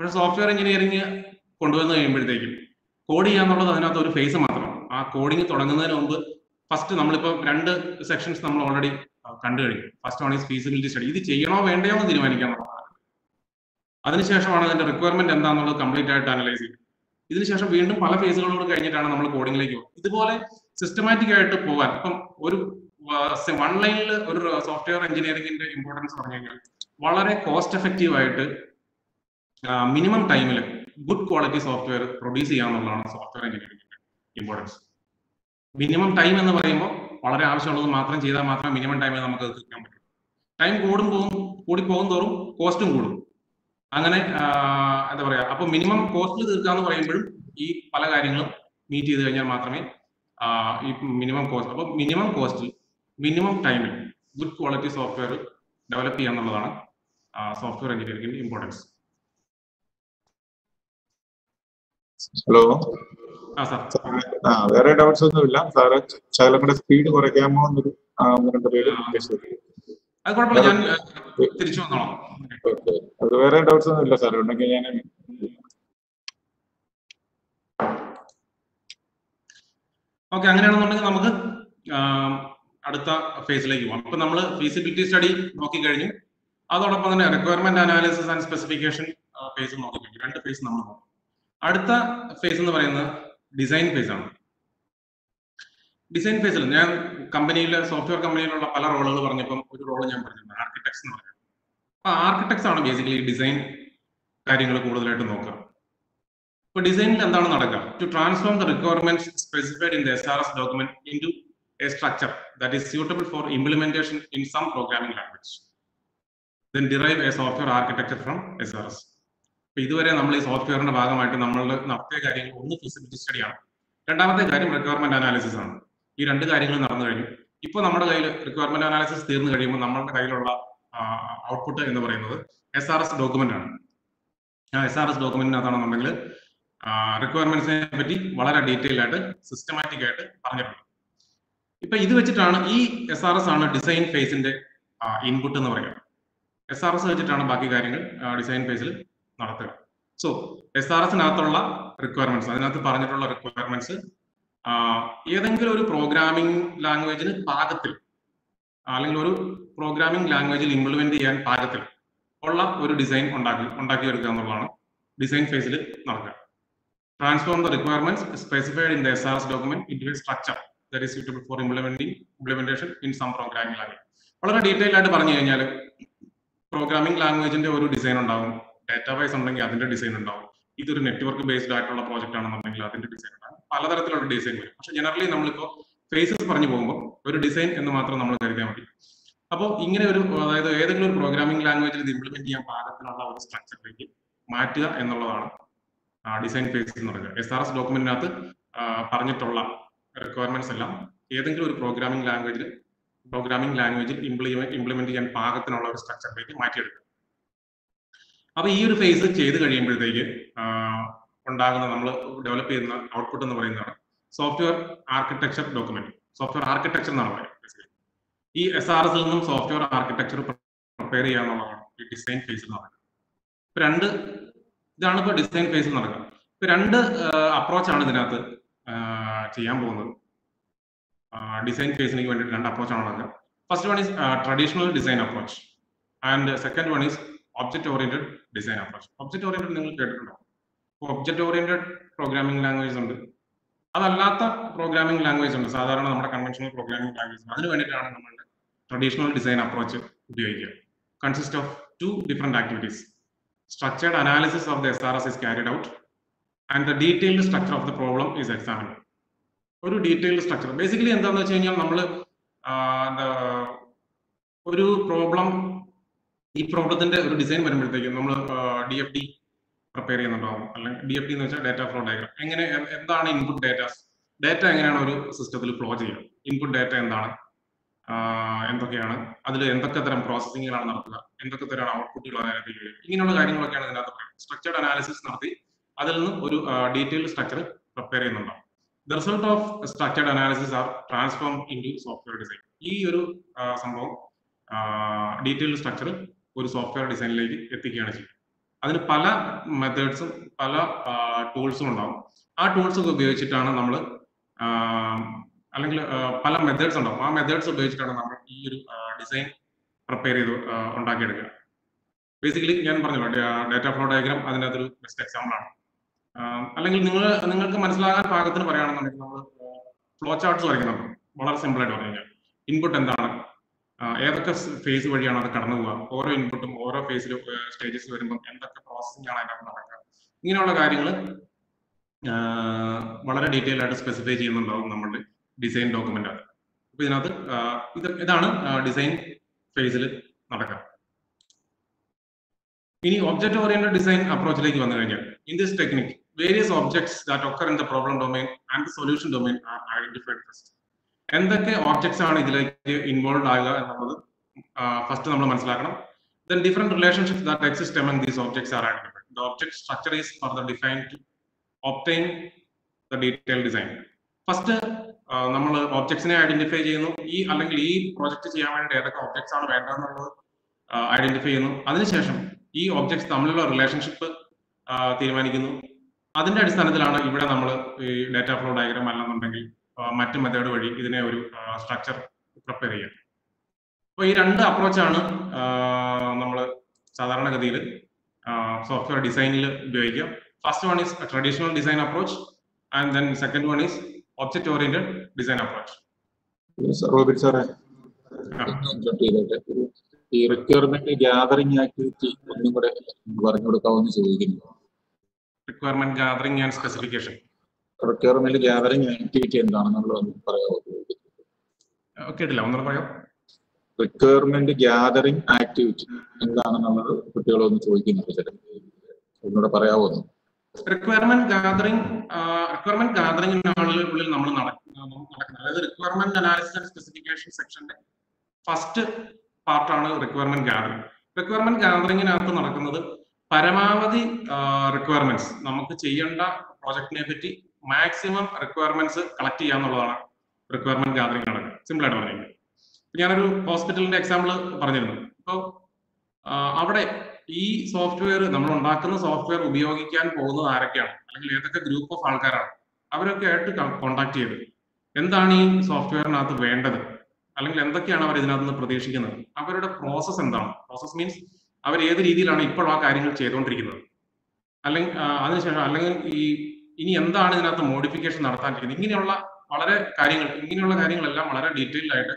പക്ഷെ സോഫ്റ്റ്വെയർ എഞ്ചിനീയറിംഗ് കൊണ്ടുവന്ന് കഴിയുമ്പോഴത്തേക്കും കോഡ് ചെയ്യാന്നുള്ളത് അതിനകത്ത് ഒരു ഫേസ് മാത്രമാണ് ആ കോഡിങ് തുടങ്ങുന്നതിന് മുമ്പ് ഫസ്റ്റ് നമ്മളിപ്പോൾ രണ്ട് സെക്ഷൻസ് നമ്മൾ ഓൾറെഡി കണ്ടു കഴിഞ്ഞു. First one is feasibility study ഇത് ചെയ്യണോ വേണ്ടയോ എന്ന് തീരുമാനിക്കാൻ അതിനുശേഷമാണ് അതിന്റെ റിക്വയർമെന്റ് എന്താണെന്നുള്ളത് കംപ്ലീറ്റ് ആയിട്ട് അനലൈസ് ചെയ്യുക ഇതിനുശേഷം വീണ്ടും പല ഫേസുകളോട് കഴിഞ്ഞിട്ടാണ് നമ്മൾ കോഡിംഗിലേക്ക് പോകുന്നത്. ഇതുപോലെ സിസ്റ്റമാറ്റിക് ആയിട്ട് പോകാൻ ഇപ്പം ഒരു വൺ ലൈനിൽ ഒരു സോഫ്റ്റ്വെയർ എഞ്ചിനീയറിംഗിന്റെ ഇമ്പോർട്ടൻസ് പറഞ്ഞു കഴിഞ്ഞാൽ വളരെ കോസ്റ്റ് എഫക്റ്റീവ് ആയിട്ട് മിനിമം ടൈമിൽ ഗുഡ് ക്വാളിറ്റി സോഫ്റ്റ്വെയർ പ്രൊഡ്യൂസ് ചെയ്യാന്നുള്ളതാണ് സോഫ്റ്റ്വെയർ എഞ്ചിനീയറിംഗിന്റെ ഇമ്പോർട്ടൻസ് മിനിമം ടൈം എന്ന് പറയുമ്പോൾ വളരെ ആവശ്യമുള്ളത് മാത്രം ചെയ്താൽ മാത്രമേ മിനിമം ടൈമിൽ നമുക്ക് അത് തീർക്കാൻ പറ്റും. ടൈം കൂടും പോകും കൂടി പോകും തോറും കോസ്റ്റും കൂടും. അങ്ങനെ എന്താ പറയുക അപ്പൊ മിനിമം കോസ്റ്റിൽ തീർക്കാന്ന് പറയുമ്പോഴും ഈ പല കാര്യങ്ങളും മീറ്റ് ചെയ്ത് കഴിഞ്ഞാൽ മാത്രമേ ഈ മിനിമം കോസ്റ്റ് അപ്പൊ മിനിമം കോസ്റ്റിൽ മിനിമം ടൈമിൽ ഗുഡ് ക്വാളിറ്റി സോഫ്റ്റ്വെയർ ഡെവലപ്പ് ചെയ്യുക എന്നുള്ളതാണ് സോഫ്റ്റ്വെയർ എഞ്ചിനീയറിംഗിന്റെ ഇമ്പോർട്ടൻസ് ഹലോ ആ വേറെ ഡൗട്ട്സ് ഒന്നുമില്ല സാറ് ശകലങ്ങളുടെ സ്പീഡ് കുറയ്ക്കാമോ എന്നൊരു ഒന്ന് രണ്ട് പേര് അത് വേറെ ഡൗട്ട്സ് ഒന്നും ഇല്ല സാർ ഉണ്ടെങ്കിൽ ഞാൻ ഓക്കെ അങ്ങനെയാണെന്നുണ്ടെങ്കിൽ നമുക്ക് അടുത്ത ഫേസിലേക്ക് പോകാം. അപ്പൊ നമ്മൾ ഫീസിബിലിറ്റി സ്റ്റഡി നോക്കിക്കഴിഞ്ഞു. അതോടൊപ്പം തന്നെ requirement analysis and specification phase നോക്കിക്കഴിഞ്ഞു. രണ്ട് ഫേസ് നമ്മൾ നോക്കും. അടുത്ത ഫേസ് എന്ന് പറയുന്നത് ഡിസൈൻ ഫേസ് ആണ്. ഡിസൈൻ ഫേസിൽ ഞാൻ കമ്പനിയിലെ സോഫ്റ്റ്വെയർ കമ്പനിയിലുള്ള പല റോളുകൾ പറഞ്ഞപ്പം ഒരു റോൾ ഞാൻ പറഞ്ഞിട്ടുണ്ട് ആർക്കിടെക്ട്സ് എന്ന് പറയുന്നത് അപ്പൊ ആർക്കിടെക്ട്സ് ആണ് ബേസിക്കലി ഡിസൈൻ കാര്യങ്ങൾ കൂടുതലായിട്ട് നോക്കുക. ഇപ്പൊ ഡിസൈനിൽ എന്താണ് നടക്കുക? To transform the requirement specified in the S R S document into a structure that is suitable for implementation in some programming language then derive a software architecture from S R S അപ്പൊ ഇതുവരെ നമ്മൾ ഈ സോഫ്റ്റ്വെയറിന്റെ ഭാഗമായിട്ട് നമ്മൾ നടത്തിയ കാര്യങ്ങൾ ഒന്ന് ഫിസിബിലിറ്റി സ്റ്റഡിയാണ് രണ്ടാമത്തെ കാര്യം റിക്വയർമെന്റ് അനാലിസിസ് ആണ്. ഈ രണ്ട് കാര്യങ്ങൾ നടന്നു കഴിഞ്ഞു. ഇപ്പൊ നമ്മുടെ കയ്യിൽ റിക്വയർമെന്റ് അനാലിസിസ് തീർന്നു കഴിയുമ്പോൾ നമ്മുടെ കയ്യിലുള്ള ഔട്ട്പുട്ട് എന്ന് പറയുന്നത് എസ് ആർ എസ് ഡോക്യുമെന്റ് ആണ്. ആ എസ് ആർ എസ് ഡോക്യുമെന്റിനകത്താണെന്നുണ്ടെങ്കിൽ റിക്വയർമെന്റ്സിനെ പറ്റി വളരെ ഡീറ്റെയിൽ ആയിട്ട് സിസ്റ്റമാറ്റിക് ആയിട്ട് പറഞ്ഞിട്ടുണ്ട്. ഇപ്പൊ ഇത് വെച്ചിട്ടാണ് ഈ എസ് ആർ എസ് ആണ് ഡിസൈൻ ഫേസിന്റെ ഇൻപുട്ട് എന്ന് പറയുന്നത്. എസ് ആർ എസ് വെച്ചിട്ടാണ് ബാക്കി കാര്യങ്ങൾ ഡിസൈൻ ഫേസിൽ നടത്തുക സോ എസ് ആർ എസിനകത്തുള്ള റിക്വയർമെന്റ്സ് അതിനകത്ത് പറഞ്ഞിട്ടുള്ള റിക്വയർമെന്റ്സ് ഏതെങ്കിലും ഒരു പ്രോഗ്രാമിംഗ് ലാംഗ്വേജിന് പാകത്തിൽ അല്ലെങ്കിൽ ഒരു പ്രോഗ്രാമിംഗ് ലാംഗ്വേജിൽ ഇംപ്ലിമെന്റ് ചെയ്യാൻ പാകത്തിൽ ഉള്ള ഒരു ഡിസൈൻ ഉണ്ടാക്കി ഉണ്ടാക്കിയെടുക്കുക എന്നുള്ളതാണ് ഡിസൈൻ ഫേസിൽ നടക്കുക. Transform the requirements specified in the S R in a structure that is suitable for implementing implementation in some programming language വളരെ ഡീറ്റെയിൽ ആയിട്ട് പറഞ്ഞു കഴിഞ്ഞാൽ പ്രോഗ്രാമിംഗ് ലാംഗ്വേജിന്റെ ഒരു ഡിസൈൻ ഉണ്ടാവും. ഡാറ്റാബേസ് ഉണ്ടെങ്കിൽ അതിന്റെ ഡിസൈൻ ഉണ്ടാവും. ഇതൊരു നെറ്റ്വർക്ക് ബേസ്ഡ് ആയിട്ടുള്ള പ്രോജക്റ്റ് ആണെന്നുണ്ടെങ്കിൽ അതിന്റെ ഡിസൈൻ ഉണ്ടാവും. പലതരത്തിലുള്ള ഡിസൈൻ വരും. പക്ഷെ ജനറലി നമ്മളിപ്പോ ഫേസസ് പറഞ്ഞു പോകുമ്പോൾ ഒരു ഡിസൈൻ എന്ന് മാത്രം നമ്മൾ കരുതിയാൽ മതി. അപ്പോൾ ഇങ്ങനെ ഒരു അതായത് ഏതെങ്കിലും ഒരു പ്രോഗ്രാമിംഗ് ലാംഗ്വേജിൽ ഇത് ഇംപ്ലിമെന്റ് ചെയ്യാൻ പാകത്തിനുള്ള ഒരു സ്ട്രക്ചറിലേക്ക് മാറ്റുക എന്നുള്ളതാണ് ഡിസൈൻ ഫേസ് എന്ന് പറയുന്നത്. എസ് ആർ എസ് ഡോക്യുമെന്റിനകത്ത് പറഞ്ഞിട്ടുള്ള റിക്വയർമെന്റ്സ് എല്ലാം ഏതെങ്കിലും ഒരു പ്രോഗ്രാമിംഗ് ലാംഗ്വേജിൽ പ്രോഗ്രാമിംഗ് ലാംഗ്വേജിൽ ഇംപ്ലിമെന്റ് ഇംപ്ലിമെന്റ് ചെയ്യാൻ പാകത്തിനുള്ള ഒരു സ്ട്രക്ചറിലേക്ക് മാറ്റിയെടുക്കുക. അപ്പൊ ഈ ഒരു ഫേസ് ചെയ്ത് കഴിയുമ്പോഴത്തേക്ക് ഉണ്ടാകുന്ന നമ്മൾ ഡെവലപ്പ് ചെയ്യുന്ന ഔട്ട്പുട്ട് എന്ന് പറയുന്നതാണ് software architecture document software architecture എന്നാണ് പറയുന്നത് ഈ എസ് ആർ എസിൽ നിന്നും സോഫ്റ്റ്വെയർ ആർക്കിടെക്ചർ പ്രിപ്പയർ ചെയ്യാന്നുള്ളതാണ് ഈ ഡിസൈൻ ഫേസിൽ നടക്കുന്നത് ഇപ്പൊ രണ്ട് ഇതാണ് ഇപ്പൊ ഡിസൈൻ ഫേസിൽ നടക്കുക ഇപ്പൊ രണ്ട് അപ്രോച്ചാണ് ഇതിനകത്ത് ചെയ്യാൻ പോകുന്നത്. ഡിസൈൻ ഫേസിന് വേണ്ടിയിട്ട് രണ്ട് അപ്രോച്ചാണ് നടക്കുക. First one is traditional design approach and second one is object oriented design approach object oriented നിങ്ങൾ കേട്ടിട്ടുണ്ടോ? ഒബ്ജക്ട് ഓറിയന്റഡ് പ്രോഗ്രാമിംഗ് ലാംഗ്വേജ് ഉണ്ട്. അതല്ലാത്ത പ്രോഗ്രാമിംഗ് ലാംഗ്വേജ് ഉണ്ട്. സാധാരണ നമ്മുടെ കൺവെൻഷണൽ പ്രോഗ്രാമിംഗ് ലാംഗ്വേജ് അതിന് വേണ്ടിയിട്ടാണ് നമ്മളുടെ ട്രഡീഷണൽ ഡിസൈൻ അപ്രോച്ച് ഉപയോഗിക്കുക. Consist of two different activities structured analysis of the S R S is carried out and the detailed structure of the problem is examined ഒരു detailed structure basically എന്താണെന്ന് വെച്ച് കഴിഞ്ഞാൽ നമ്മൾ ഒരു പ്രോബ്ലം ഈ പ്രോബ്ലത്തിന്റെ ഒരു design വരുമ്പോഴത്തേക്കും നമ്മൾ ഡി എഫ് ഡി പ്രിപ്പയർ ചെയ്യുന്നുണ്ടാവും. അല്ലെങ്കിൽ ഡി എഫ് ഡി എന്ന് വെച്ചാൽ ഡാറ്റ ഫ്ലോ ഡയഗ്രാം എങ്ങനെ എന്താണ് ഇൻപുട്ട് ഡാറ്റാസ് ഡാറ്റ എങ്ങനെയാണ് ഒരു സിസ്റ്റത്തിൽ ഫ്ലോ ചെയ്യുക? ഇൻപുട്ട് ഡാറ്റ എന്താണ്? എന്തൊക്കെയാണ്? അതിൽ എന്തൊക്കെ തരം പ്രോസസ്സിങ്ങുകളാണ് നടത്തുക? എന്തൊക്കെ തരം ഔട്ട്പുട്ടുകൾ അതിനകത്ത് ഇങ്ങനെയുള്ള കാര്യങ്ങളൊക്കെയാണ് ഇതിനകത്ത് പറയുന്നത്. സ്ട്രക്ചർഡ് അനാലിസിസ് നടത്തി അതിൽ നിന്ന് ഒരു ഡീറ്റെയിൽ സ്ട്രക്ചർ പ്രിപ്പയർ ചെയ്യുന്നുണ്ടാവും. The result of structured analysis are transform in software design ഈ ഒരു സംഭവം ഡീറ്റെയിൽ സ്ട്രക്ചർ ഒരു സോഫ്റ്റ്വെയർ ഡിസൈനിലേക്ക് എത്തിക്കുകയാണ് ചെയ്യുന്നത്. അതിന് പല മെത്തേഡ്സും പല ടൂൾസും ഉണ്ടാവും. ആ ടൂൾസ് ഒക്കെ ഉപയോഗിച്ചിട്ടാണ് നമ്മൾ അല്ലെങ്കിൽ പല മെത്തേഡ്സ് ഉണ്ടാവും. ആ മെത്തേഡ്സ് ഉപയോഗിച്ചിട്ടാണ് നമ്മൾ ഈ ഒരു ഡിസൈൻ പ്രിപ്പയർ ചെയ്ത് ഉണ്ടാക്കിയെടുക്കുക. ബേസിക്കലി ഞാൻ പറഞ്ഞല്ലോ ഡാറ്റ ഫ്ലോ ഡയഗ്രാം അതിനകത്തൊരു ബെസ്റ്റ് എക്സാമ്പിൾ ആണ്. അല്ലെങ്കിൽ നിങ്ങൾ നിങ്ങൾക്ക് മനസ്സിലാകാൻ പാകത്തിന് പറയുകയാണെന്നുണ്ടെങ്കിൽ നമ്മൾ ഫ്ലോ ചാർട്ട്സ് വരയ്ക്കുന്നുണ്ട് വളരെ സിമ്പിൾ ആയിട്ട് പറഞ്ഞു കഴിഞ്ഞാൽ ഇൻപുട്ട് എന്താണ്? ഏതൊക്കെ ഫേസ് വഴിയാണ് അത് കടന്നു പോവുക? ഓരോ ഇൻപുട്ടും ഓരോ ഫേസിലും സ്റ്റേജസ് വരുമ്പോൾ എന്തൊക്കെ പ്രോസസ്സിംഗ് ആണ് അതിനകത്ത് നടക്കുക? ഇങ്ങനെയുള്ള കാര്യങ്ങൾ വളരെ ഡീറ്റെയിൽ ആയിട്ട് സ്പെസിഫൈ ചെയ്യുന്നുണ്ടാവും നമ്മുടെ ഡിസൈൻ ഡോക്യുമെന്റ് അത് അപ്പൊ ഇതിനകത്ത് ഇത് ഇതാണ് ഡിസൈൻ ഫേസിൽ നടക്കുക. ഇനി ഒബ്ജക്ട് ഓറിയന്റഡ് ഡിസൈൻ അപ്രോച്ചിലേക്ക് വന്നു കഴിഞ്ഞാൽ in this technique various objects that occur in the problem domain and solution domain are identified first എന്തൊക്കെ ഓബ്ജക്ട്സ് ആണ് ഇതിലേക്ക് ഇൻവോൾവ് ആകുക എന്നുള്ളത് ഫസ്റ്റ് നമ്മൾ മനസ്സിലാക്കണം. Then different relationship that exist among these objects are identified the object structure is further defined to obtain the detail design first നമ്മൾ ഓബ്ജക്ട്സിനെ identify ചെയ്യുന്നു. ഈ അല്ലെങ്കിൽ ഈ പ്രോജക്റ്റ് ചെയ്യാൻ വേണ്ടി ഏതൊക്കെ ഓബ്ജക്ട്സ് ആണ് വേണ്ടതെന്നുള്ളത് ഐഡന്റിഫൈ ചെയ്യുന്നു. അതിനുശേഷം ഈ ഓബ്ജക്ട്സ് തമ്മിലുള്ള റിലേഷൻഷിപ്പ് തീരുമാനിക്കുന്നു. അതിന്റെ അടിസ്ഥാനത്തിലാണ് ഇവിടെ നമ്മൾ ഈ ഡാറ്റ ഫ്ലോ ഡയഗ്രാം അല്ലെന്നുണ്ടെങ്കിൽ മറ്റ് മെത്തേഡ് വഴി ഇതിനെ ഒരു സ്ട്രക്ചർ പ്രിപ്പയർ ചെയ്യാം അപ്പോൾ ഈ രണ്ട് അപ്രോച്ചാണ് നമ്മൾ സാധാരണഗതിയിൽ സോഫ്റ്റ്വെയർ ഡിസൈനിൽ ഉപയോഗിക്കുക. First one is traditional design approach and then second one is object oriented design approach Robin സാറേ ഈ റിക്വയർമെന്റ് ഗ്യാതറിംഗ് ആക്ടിവിറ്റി ഒന്നും കൂടെ പറഞ്ഞു കൊടുക്കാവുന്ന ചോദിക്കുന്നു. Requirement gathering and specification requirement gathering activity എന്താണെന്നുള്ള ഒന്ന് പറയാമോ? കേട്ടില്ല ഒന്നുകൂടെ പറയാം റിക്വയർമെന്റ് ഗ്യാതറിംഗ് ആക്ടിവിറ്റി എന്താണെന്നുള്ളത് കുട്ടികളൊന്ന് ചോദിക്കുന്നുണ്ട് ചില ഒന്നുകൂടെ പറയാമോ റിക്വയർമെന്റ് ഗാദറിംഗ് റിക്വയർമെന്റ് ഗാദറിംഗിനുള്ളിൽ നമ്മൾ നടക്കുന്നത്. അതായത് റിക്വയർമെന്റ് അനാലിസിസ് ആൻഡ് സ്പെസിഫിക്കേഷൻ സെക്ഷന്റെ ഫസ്റ്റ് പാർട്ടാണ് റിക്വയർമെന്റ് ഗാദറിംഗ് റിക്വയർമെന്റ് ഗാദറിംഗിനകത്ത് നടക്കുന്നത് പരമാവധി റിക്വയർമെന്റ്സ് നമുക്ക് ചെയ്യേണ്ട പ്രോജക്റ്റിനെ പറ്റി മാക്സിമം റിക്വയർമെന്റ്സ് കളക്ട് ചെയ്യുക എന്നുള്ളതാണ് റിക്വയർമെന്റ് ഗാദറിംഗ് നടക്കുക സിമ്പിൾ ആയിട്ട് പറയുന്നത്. ഞാനൊരു ഹോസ്പിറ്റലിന്റെ എക്സാമ്പിൾ പറഞ്ഞിരുന്നു. അപ്പോൾ അവിടെ ഈ സോഫ്റ്റ്വെയർ നമ്മൾ ഉണ്ടാക്കുന്ന സോഫ്റ്റ്വെയർ ഉപയോഗിക്കാൻ പോകുന്നത് ആരൊക്കെയാണ്? അല്ലെങ്കിൽ ഏതൊക്കെ ഗ്രൂപ്പ് ഓഫ് ആൾക്കാരാണ്? അവരൊക്കെ ആയിട്ട് കോണ്ടാക്ട് ചെയ്ത് എന്താണ് ഈ സോഫ്റ്റ്വെയറിനകത്ത് വേണ്ടത്? അല്ലെങ്കിൽ എന്തൊക്കെയാണ് അവർ ഇതിനകത്ത് നിന്ന് പ്രതീക്ഷിക്കുന്നത്? അവരുടെ പ്രോസസ്സ് എന്താണ്? പ്രോസസ് മീൻസ് അവർ ഏത് രീതിയിലാണ് ഇപ്പോൾ ആ കാര്യങ്ങൾ ചെയ്തുകൊണ്ടിരിക്കുന്നത്? അല്ലെങ്കിൽ അതിനുശേഷം അല്ലെങ്കിൽ ഈ ഇനി എന്താണ് ഇതിനകത്ത് മോഡിഫിക്കേഷൻ നടത്താൻ നടത്താനിരിക്കുന്നത്? ഇങ്ങനെയുള്ള വളരെ കാര്യങ്ങൾ ഇങ്ങനെയുള്ള കാര്യങ്ങളെല്ലാം വളരെ ഡീറ്റെയിൽഡ് ആയിട്ട്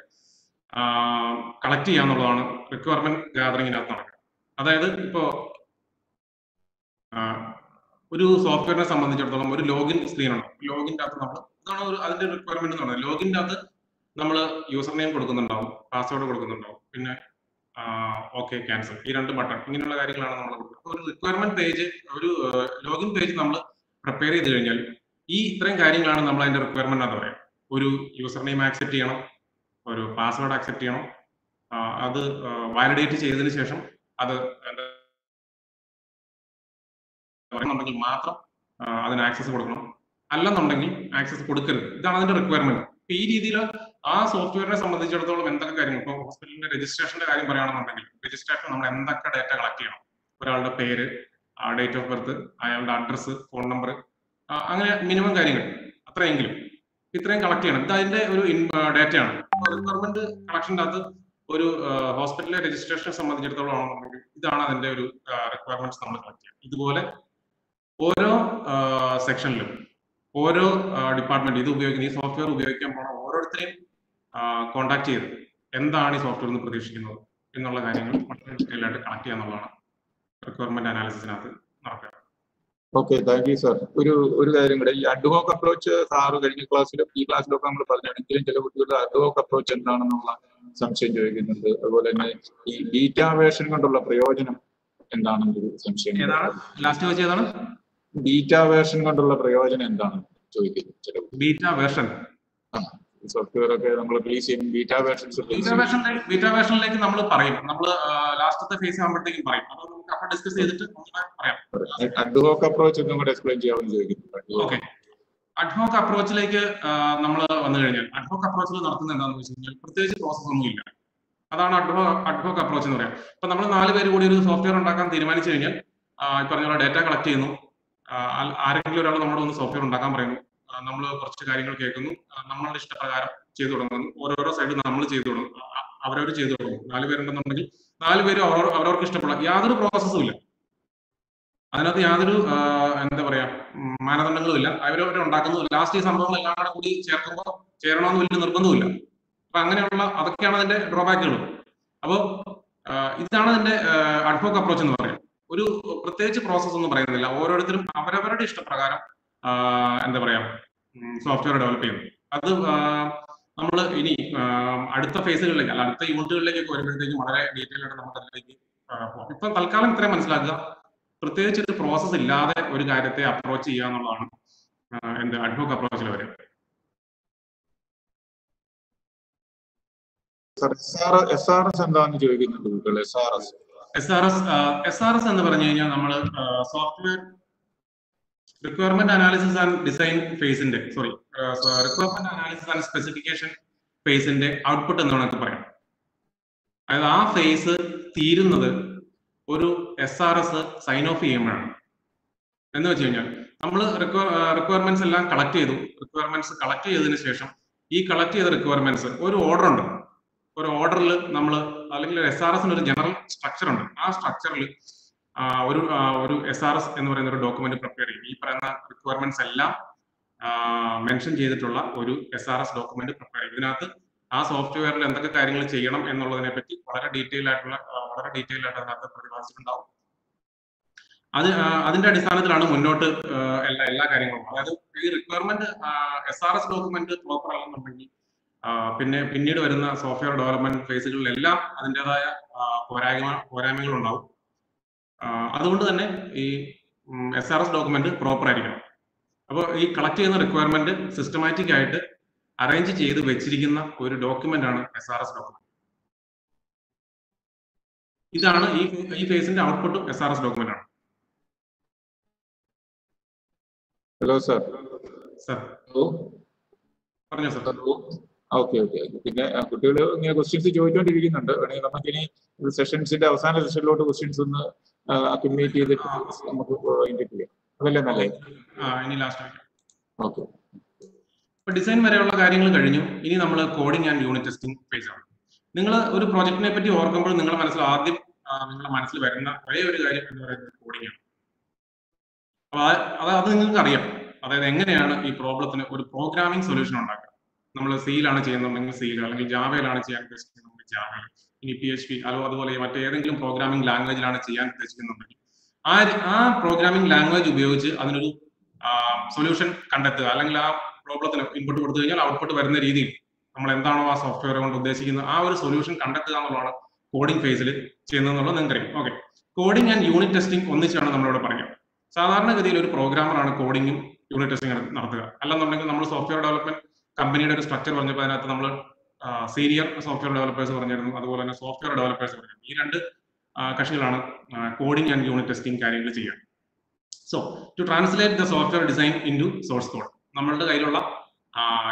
കളക്ട് ചെയ്യാന്നുള്ളതാണ് റിക്വയർമെന്റ് ഗാദറിങ്ങിനകത്ത് നടക്കുക അതായത് ഇപ്പോ ഒരു സോഫ്റ്റ്വെയറിനെ സംബന്ധിച്ചിടത്തോളം ഒരു ലോഗിൻ സ്ക്രീൻ ഉണ്ട്. ലോഗിന്റെ അകത്ത് നമ്മൾ ഇതാണ് ഒരു അതിന്റെ റിക്വയർമെന്റ് എന്ന് പറയുന്നത്. ലോഗിന്റെ അകത്ത് നമ്മൾ യൂസർ നെയിം കൊടുക്കുന്നുണ്ടാവും പാസ്വേഡ് കൊടുക്കുന്നുണ്ടാവും പിന്നെ ഓക്കെ ക്യാൻസൽ ഈ രണ്ട് ബട്ടൺ ഇങ്ങനെയുള്ള കാര്യങ്ങളാണ് നമ്മൾ കൊടുക്കുന്നത്. ഒരു റിക്വയർമെന്റ് പേജ് ഒരു ലോഗിൻ പേജ് നമ്മൾ പ്രിപ്പയർ ചെയ്ത് കഴിഞ്ഞാൽ ഈ ഇത്രയും കാര്യങ്ങളാണ് നമ്മൾ അതിന്റെ റിക്വയർമെന്റ് എന്ന് പറയാം. ഒരു യൂസർ നെയിം ആക്സെപ്റ്റ് ചെയ്യണം ഒരു പാസ്വേഡ് ആക്സെപ്റ്റ് ചെയ്യണം അത് വാലിഡേറ്റ് ചെയ്തതിന് ശേഷം അത് ണ്ടെങ്കിൽ മാത്രം അതിന് ആക്സസ് കൊടുക്കണം. അല്ലെന്നുണ്ടെങ്കിൽ ആക്സസ് കൊടുക്കരുത്. ഇതാണ് അതിന്റെ റിക്വയർമെന്റ് ഈ രീതിയിൽ ആ സോഫ്റ്റ്വെയറിനെ സംബന്ധിച്ചിടത്തോളം എന്തൊക്കെ കാര്യങ്ങൾ? ഇപ്പോൾ ഹോസ്പിറ്റലിന്റെ രജിസ്ട്രേഷന്റെ കാര്യം പറയുകയാണെന്നുണ്ടെങ്കിൽ രജിസ്ട്രേഷൻ നമ്മൾ എന്തൊക്കെ ഡേറ്റ കളക്ട് ചെയ്യണം? ഒരാളുടെ പേര് ഡേറ്റ് ഓഫ് ബർത്ത് അയാളുടെ അഡ്രസ്സ് ഫോൺ നമ്പർ അങ്ങനെ മിനിമം കാര്യങ്ങൾ അത്രയെങ്കിലും. ഇത്രയും കളക്ട് ചെയ്യണം. ഇത് അതിന്റെ ഒരു ഡേറ്റയാണ് റിക്വയർമെന്റ് കളക്ഷന്റെ അകത്ത് ഒരു ഹോസ്പിറ്റലിലെ രജിസ്ട്രേഷനെ സംബന്ധിച്ചിടത്തോളം ആണെന്നുണ്ടെങ്കിൽ ഇതാണ് അതിന്റെ ഒരു റിക്വയർമെന്റ്സ് നമ്മൾ കളക്ട് ചെയ്യുക ഇതുപോലെ ഓരോ സെക്ഷനിലും ഓരോ ഡിപ്പാർട്ട്മെന്റ് ഇത് ഉപയോഗിക്കുന്ന ഈ സോഫ്റ്റ്വെയർ ഉപയോഗിക്കാൻ പോണ ഓരോരുത്തരെയും കോൺടാക്ട് ചെയ്ത് എന്താണ് ഈ സോഫ്റ്റ്വെയർ എന്ന് പ്രതീക്ഷിക്കുന്നത് എന്നുള്ള കാര്യങ്ങൾ വളരെ ഡീറ്റെയിൽ ആയിട്ട് കളക്ട് ചെയ്യുക എന്നുള്ളതാണ് റിക്വയർമെന്റ് അനാലിസിസിനകത്ത് നടക്കുക ഓക്കെ താങ്ക് യു സാർ ഒരു ഒരു കാര്യം കൂടെ. ഈ അഡ്വോക്ക് അപ്രോച്ച് സാറ് കഴിഞ്ഞ ക്ലാസ്സിലും ഈ ക്ലാസ്സിലൊക്കെ നമ്മൾ പറഞ്ഞാണെങ്കിലും ചില കുട്ടികളുടെ അഡ്വോക്ക് അപ്രോച്ച് എന്താണെന്നുള്ള സംശയം ചോദിക്കുന്നുണ്ട്. അതുപോലെ തന്നെ ഈ ബീറ്റാ വേർഷൻ കൊണ്ടുള്ള പ്രയോജനം എന്താണെന്നൊരു സംശയം. ലാസ്റ്റ് വെച്ച് ഏതാണ്? ബീറ്റാ വേർഷൻ കൊണ്ടുള്ള പ്രയോജനം എന്താണ് ചോദിക്കുന്നത് ചില ബീറ്റ വേർഷൻ സോഫ്റ്റ്വെയർ ഒക്കെ നമ്മൾ റിലീസ് ചെയ്യും ബീറ്റാ വേർഷൻസ് ബീറ്റ വേർഷനിലേക്ക് നമ്മൾ പറയും. നമ്മൾ ലാസ്റ്റത്തെ ഫേസ് ആകുമ്പോഴത്തേക്കും പറയും. അപ്പോൾ നമുക്ക് അപ്പോൾ ഡിസ്കസ് ചെയ്തിട്ട് പറയാം. അഡ്വോക്ക് അപ്രോച്ച് ഒന്നും കൂടെ എക്സ്പ്ലെയിൻ ചെയ്യാമെന്ന് ചോദിക്കുന്നു. ഓക്കെ അഡ്ഹോക്ക് അപ്രോച്ചിലേക്ക് നമ്മൾ വന്നു കഴിഞ്ഞാൽ അഡ്ഹോക്ക് അപ്രോച്ചിൽ നടത്തുന്നത് എന്താണെന്ന് വെച്ച് കഴിഞ്ഞാൽ പ്രത്യേകിച്ച് പ്രോസസ് ഒന്നും ഇല്ല. അതാണ് അഡ്ഹോ അഡ്ഹോക്ക് അപ്രോച്ച് എന്ന് പറയാം. അപ്പൊ നമ്മൾ നാല് പേര് കൂടി ഒരു സോഫ്റ്റ്വെയർ ഉണ്ടാക്കാൻ തീരുമാനിച്ചു കഴിഞ്ഞാൽ പറഞ്ഞ പോലെ ഡേറ്റ കളക്ട് ചെയ്യുന്നു. ആരെങ്കിലും ഒരാൾ നമ്മുടെ ഒന്ന് സോഫ്റ്റ്വെയർ ഉണ്ടാക്കാൻ പറയുന്നു. നമ്മൾ കുറച്ച് കാര്യങ്ങൾ കേൾക്കുന്നു. നമ്മളുടെ ഇഷ്ടപ്രകാരം ചെയ്തു തുടങ്ങുന്നു. ഓരോരോ സൈഡിൽ നമ്മൾ ചെയ്തു തുടങ്ങും അവരവർ ചെയ്തു തുടങ്ങും നാല് പേരുണ്ടെന്നുണ്ടെങ്കിൽ നാല് പേരും അവർ അവരവർക്ക് ഇഷ്ടപ്പെടാം. യാതൊരു പ്രോസസ്സും ഇല്ല. അതിനകത്ത് യാതൊരു എന്താ പറയാ മാനദണ്ഡങ്ങളും ഇല്ല. അവരവരെ ഉണ്ടാക്കുന്നു ലാസ്റ്റ് ഈ സംഭവങ്ങൾ എല്ലാം കൂടെ കൂടി ചേർക്കുമ്പോൾ ചേരണമെന്ന് വലിയ നിർബന്ധമില്ല അപ്പൊ അങ്ങനെയുള്ള അതൊക്കെയാണ് അതിന്റെ ഡ്രോബാക്കുകൾ അപ്പോൾ ഇതാണ് അതിന്റെ അഡ്വോക്ക് അപ്രോച്ച് എന്ന് പറയാം. ഒരു പ്രത്യേകിച്ച് പ്രോസസ്സ് ഒന്നും പറയുന്നില്ല. ഓരോരുത്തരും അവരവരുടെ ഇഷ്ടപ്രകാരം എന്താ പറയാ സോഫ്റ്റ്വെയർ ഡെവലപ്പ് ചെയ്യുന്നത് അത് നമ്മൾ ഇനി അടുത്ത ഫേസുകളിലേക്ക് അല്ല അടുത്ത യൂണിറ്റുകളിലേക്കൊക്കെ വരുമ്പോഴത്തേക്കും വളരെ ഡീറ്റെയിൽ ആയിട്ട് നമുക്ക് അതിലേക്ക് പോകും ഇപ്പം തൽക്കാലം ഇത്രയും മനസ്സിലാക്കുക. പ്രത്യേകിച്ച് ഒരു പ്രോസസ് ഇല്ലാതെ ഒരു കാര്യത്തെ അപ്രോച്ച് ചെയ്യുക എന്നുള്ളതാണ് എന്റെ അഡ്വോക്ക് അപ്രോച്ചിൽ വരെ എസ് ആർ എസ് എന്താണെന്ന് ചോദിക്കുന്നുണ്ട് എസ് ആർ എസ് എന്ന് പറഞ്ഞു കഴിഞ്ഞാൽ നമ്മൾ software requirement analysis and design ഫേസിന്റെ sorry requirement analysis and specification ഫേസിന്റെ output എന്ന് വേണമെങ്കിൽ പറയാം അതായത് ആ ഫേസ് തീരുന്നത് ഒരു S R S sign off ചെയ്യുമ്പോഴാണ്. എന്ന് വെച്ച് കഴിഞ്ഞാൽ നമ്മൾ റിക്വയർമെന്റ്സ് എല്ലാം കളക്ട് ചെയ്തു. റിക്വയർമെന്റ്സ് കളക്ട് ചെയ്തതിന് ശേഷം ഈ കളക്ട് ചെയ്ത റിക്വയർമെന്റ്സ് ഒരു ഓർഡർ ഉണ്ട്. ഒരു ഓർഡറിൽ നമ്മൾ അല്ലെങ്കിൽ എസ് ആർ എസിന് ഒരു ജനറൽ സ്ട്രക്ചർ ഉണ്ട്. ആ സ്ട്രക്ചറിൽ ഒരു ഒരു എസ് ആർ എസ് എന്ന് പറയുന്ന ഒരു ഡോക്യുമെന്റ് പ്രിപ്പയർ ചെയ്യും ഈ പറയുന്ന റിക്വയർമെന്റ്സ് എല്ലാം മെൻഷൻ ചെയ്തിട്ടുള്ള ഒരു S R S document prepare ചെയ്യും ഇതിനകത്ത് ആ സോഫ്റ്റ്വെയറിൽ എന്തൊക്കെ കാര്യങ്ങൾ ചെയ്യണം എന്നുള്ളതിനെ പറ്റി വളരെ ഡീറ്റെയിൽ ആയിട്ടുള്ള വളരെ ഡീറ്റെയിൽ ആയിട്ട് അതിനകത്ത് പ്രതിപാദിച്ചിട്ടുണ്ടാവും. അത് അതിന്റെ അടിസ്ഥാനത്തിലാണ് മുന്നോട്ട് എല്ലാ എല്ലാ കാര്യങ്ങളും. അതായത് ഈ requirement S R S document proper അല്ലെന്നുണ്ടെങ്കിൽ പിന്നെ പിന്നീട് വരുന്ന സോഫ്റ്റ്വെയർ ഡെവലപ്മെന്റ് ഫേസുകളിലെല്ലാം അതിന്റെതായ പോരായ്മ ആ, അതുകൊണ്ട് തന്നെ ഈ S R S document proper ആയിരിക്കണം. അപ്പോൾ ഈ കളക്ട് ചെയ്യുന്ന റിക്വയർമെന്റ് സിസ്റ്റമാറ്റിക് ആയിട്ട് അറേഞ്ച് ചെയ്ത് വെച്ചിരിക്കുന്ന ഒരു ഡോക്യുമെന്റ് ആണ് എസ് ആർ എസ് ഡോക്യുമെന്റ് ഇതാണ് ഈ ഈ ഫേസിന്റെ ഔട്ട്പുട്ടും എസ് ആർ എസ് ഡോക്യുമെന്റ് ആണ്. ഹലോ സർ സർ പറഞ്ഞോ സർ ഓക്കെ ഓക്കെ പിന്നെ കുട്ടികൾ ഇങ്ങനെ ക്വസ്റ്റ്യൻസ് ചോദിച്ചുകൊണ്ടിരിക്കുന്നുണ്ട് വേണമെങ്കിൽ നമുക്ക് ഇനി സെഷൻസിന്റെ അവസാന സെഷനിലോട്ട് ക്വസ്റ്റ്യൻസ് ഒന്ന് അക്യുമുലേറ്റ് ചെയ്തിട്ട് നമുക്ക് ഇൻഡിറ്റ് ചെയ്യാം. അതല്ലേ നല്ലേ ഓക്കെ ഡിസൈൻ വരെയുള്ള കാര്യങ്ങൾ കഴിഞ്ഞു. ഇനി നമ്മൾ coding and unit testing phase ആണ്. നിങ്ങൾ ഒരു പ്രോജക്റ്റിനെ പറ്റി ഓർക്കുമ്പോൾ നിങ്ങളുടെ മനസ്സിൽ ആദ്യം നിങ്ങളുടെ മനസ്സിൽ വരുന്ന ഒരേ ഒരു കാര്യം എന്ന് പറയുന്നത് കോഡിംഗ് ആണ്. അത് അത് നിങ്ങൾക്ക് അറിയാം. അതായത് എങ്ങനെയാണ് ഈ പ്രോബ്ലത്തിന് ഒരു പ്രോഗ്രാമിംഗ് സൊല്യൂഷൻ ഉണ്ടാക്കുക. നമ്മൾ സിയിലാണ് ചെയ്യുന്നുണ്ടെങ്കിൽ സിയിൽ അല്ലെങ്കിൽ ജാവയിലാണ് ചെയ്യാൻ നമ്മൾ ജാവയിൽ ഇനി പി എച്ച് പി അതോ അതുപോലെ മറ്റേതെങ്കിലും പ്രോഗ്രാമിംഗ് ലാംഗ്വേജിലാണ് ചെയ്യാൻ ഉദ്ദേശിക്കുന്നുണ്ടെങ്കിൽ. ആ ആ പ്രോഗ്രാമിംഗ് ലാംഗ്വേജ് ഉപയോഗിച്ച് അതിനൊരു സൊല്യൂഷൻ കണ്ടെത്തുക. അല്ലെങ്കിൽ ആ പ്രോബ്ലത്തിന് ഇൻപുട്ട് കൊടുത്തു കഴിഞ്ഞാൽ ഔട്ട്പുട്ട് വരുന്ന രീതിയിൽ നമ്മൾ എന്താണോ ആ സോഫ്റ്റ്വെയർ കൊണ്ട് ഉദ്ദേശിക്കുന്നത് ആ ഒരു സൊല്യൂഷൻ കണ്ടെത്തുക എന്നുള്ളതാണ് കോഡിംഗ് ഫേസിൽ ചെയ്യുന്നതെന്നുള്ളത് നിങ്ങൾക്കറിയാം. Okay coding and unit testing ഒന്നിച്ചാണ് നമ്മളിവിടെ പറയുക. സാധാരണഗതിയിൽ ഒരു പ്രോഗ്രാമറാണ് കോഡിങ്ങും യൂണിറ്റ് ടെസ്റ്റിംഗ് നടത്തുക. അല്ലെന്നുണ്ടെങ്കിൽ നമ്മൾ സോഫ്റ്റ്വെയർ ഡെവലപ്മെന്റ് കമ്പനിയുടെ ഒരു സ്ട്രക്ചർ പറഞ്ഞപ്പോൾ അതിനകത്ത് നമ്മൾ സീനിയർ സോഫ്റ്റ്വെയർ ഡെവലപ്പേഴ്സ് പറഞ്ഞിരുന്നു. അതുപോലെ തന്നെ സോഫ്റ്റ്വെയർ ഡെവലപ്പേഴ്സ് പറഞ്ഞിരുന്നു. ഈ രണ്ട് കക്ഷികളാണ് കോഡിംഗ് ആൻഡ് യൂണിറ്റ് ടെസ്റ്റിംഗ് കാര്യങ്ങൾ ചെയ്യുക. So to translate the software design into source code നമ്മളുടെ കയ്യിലുള്ള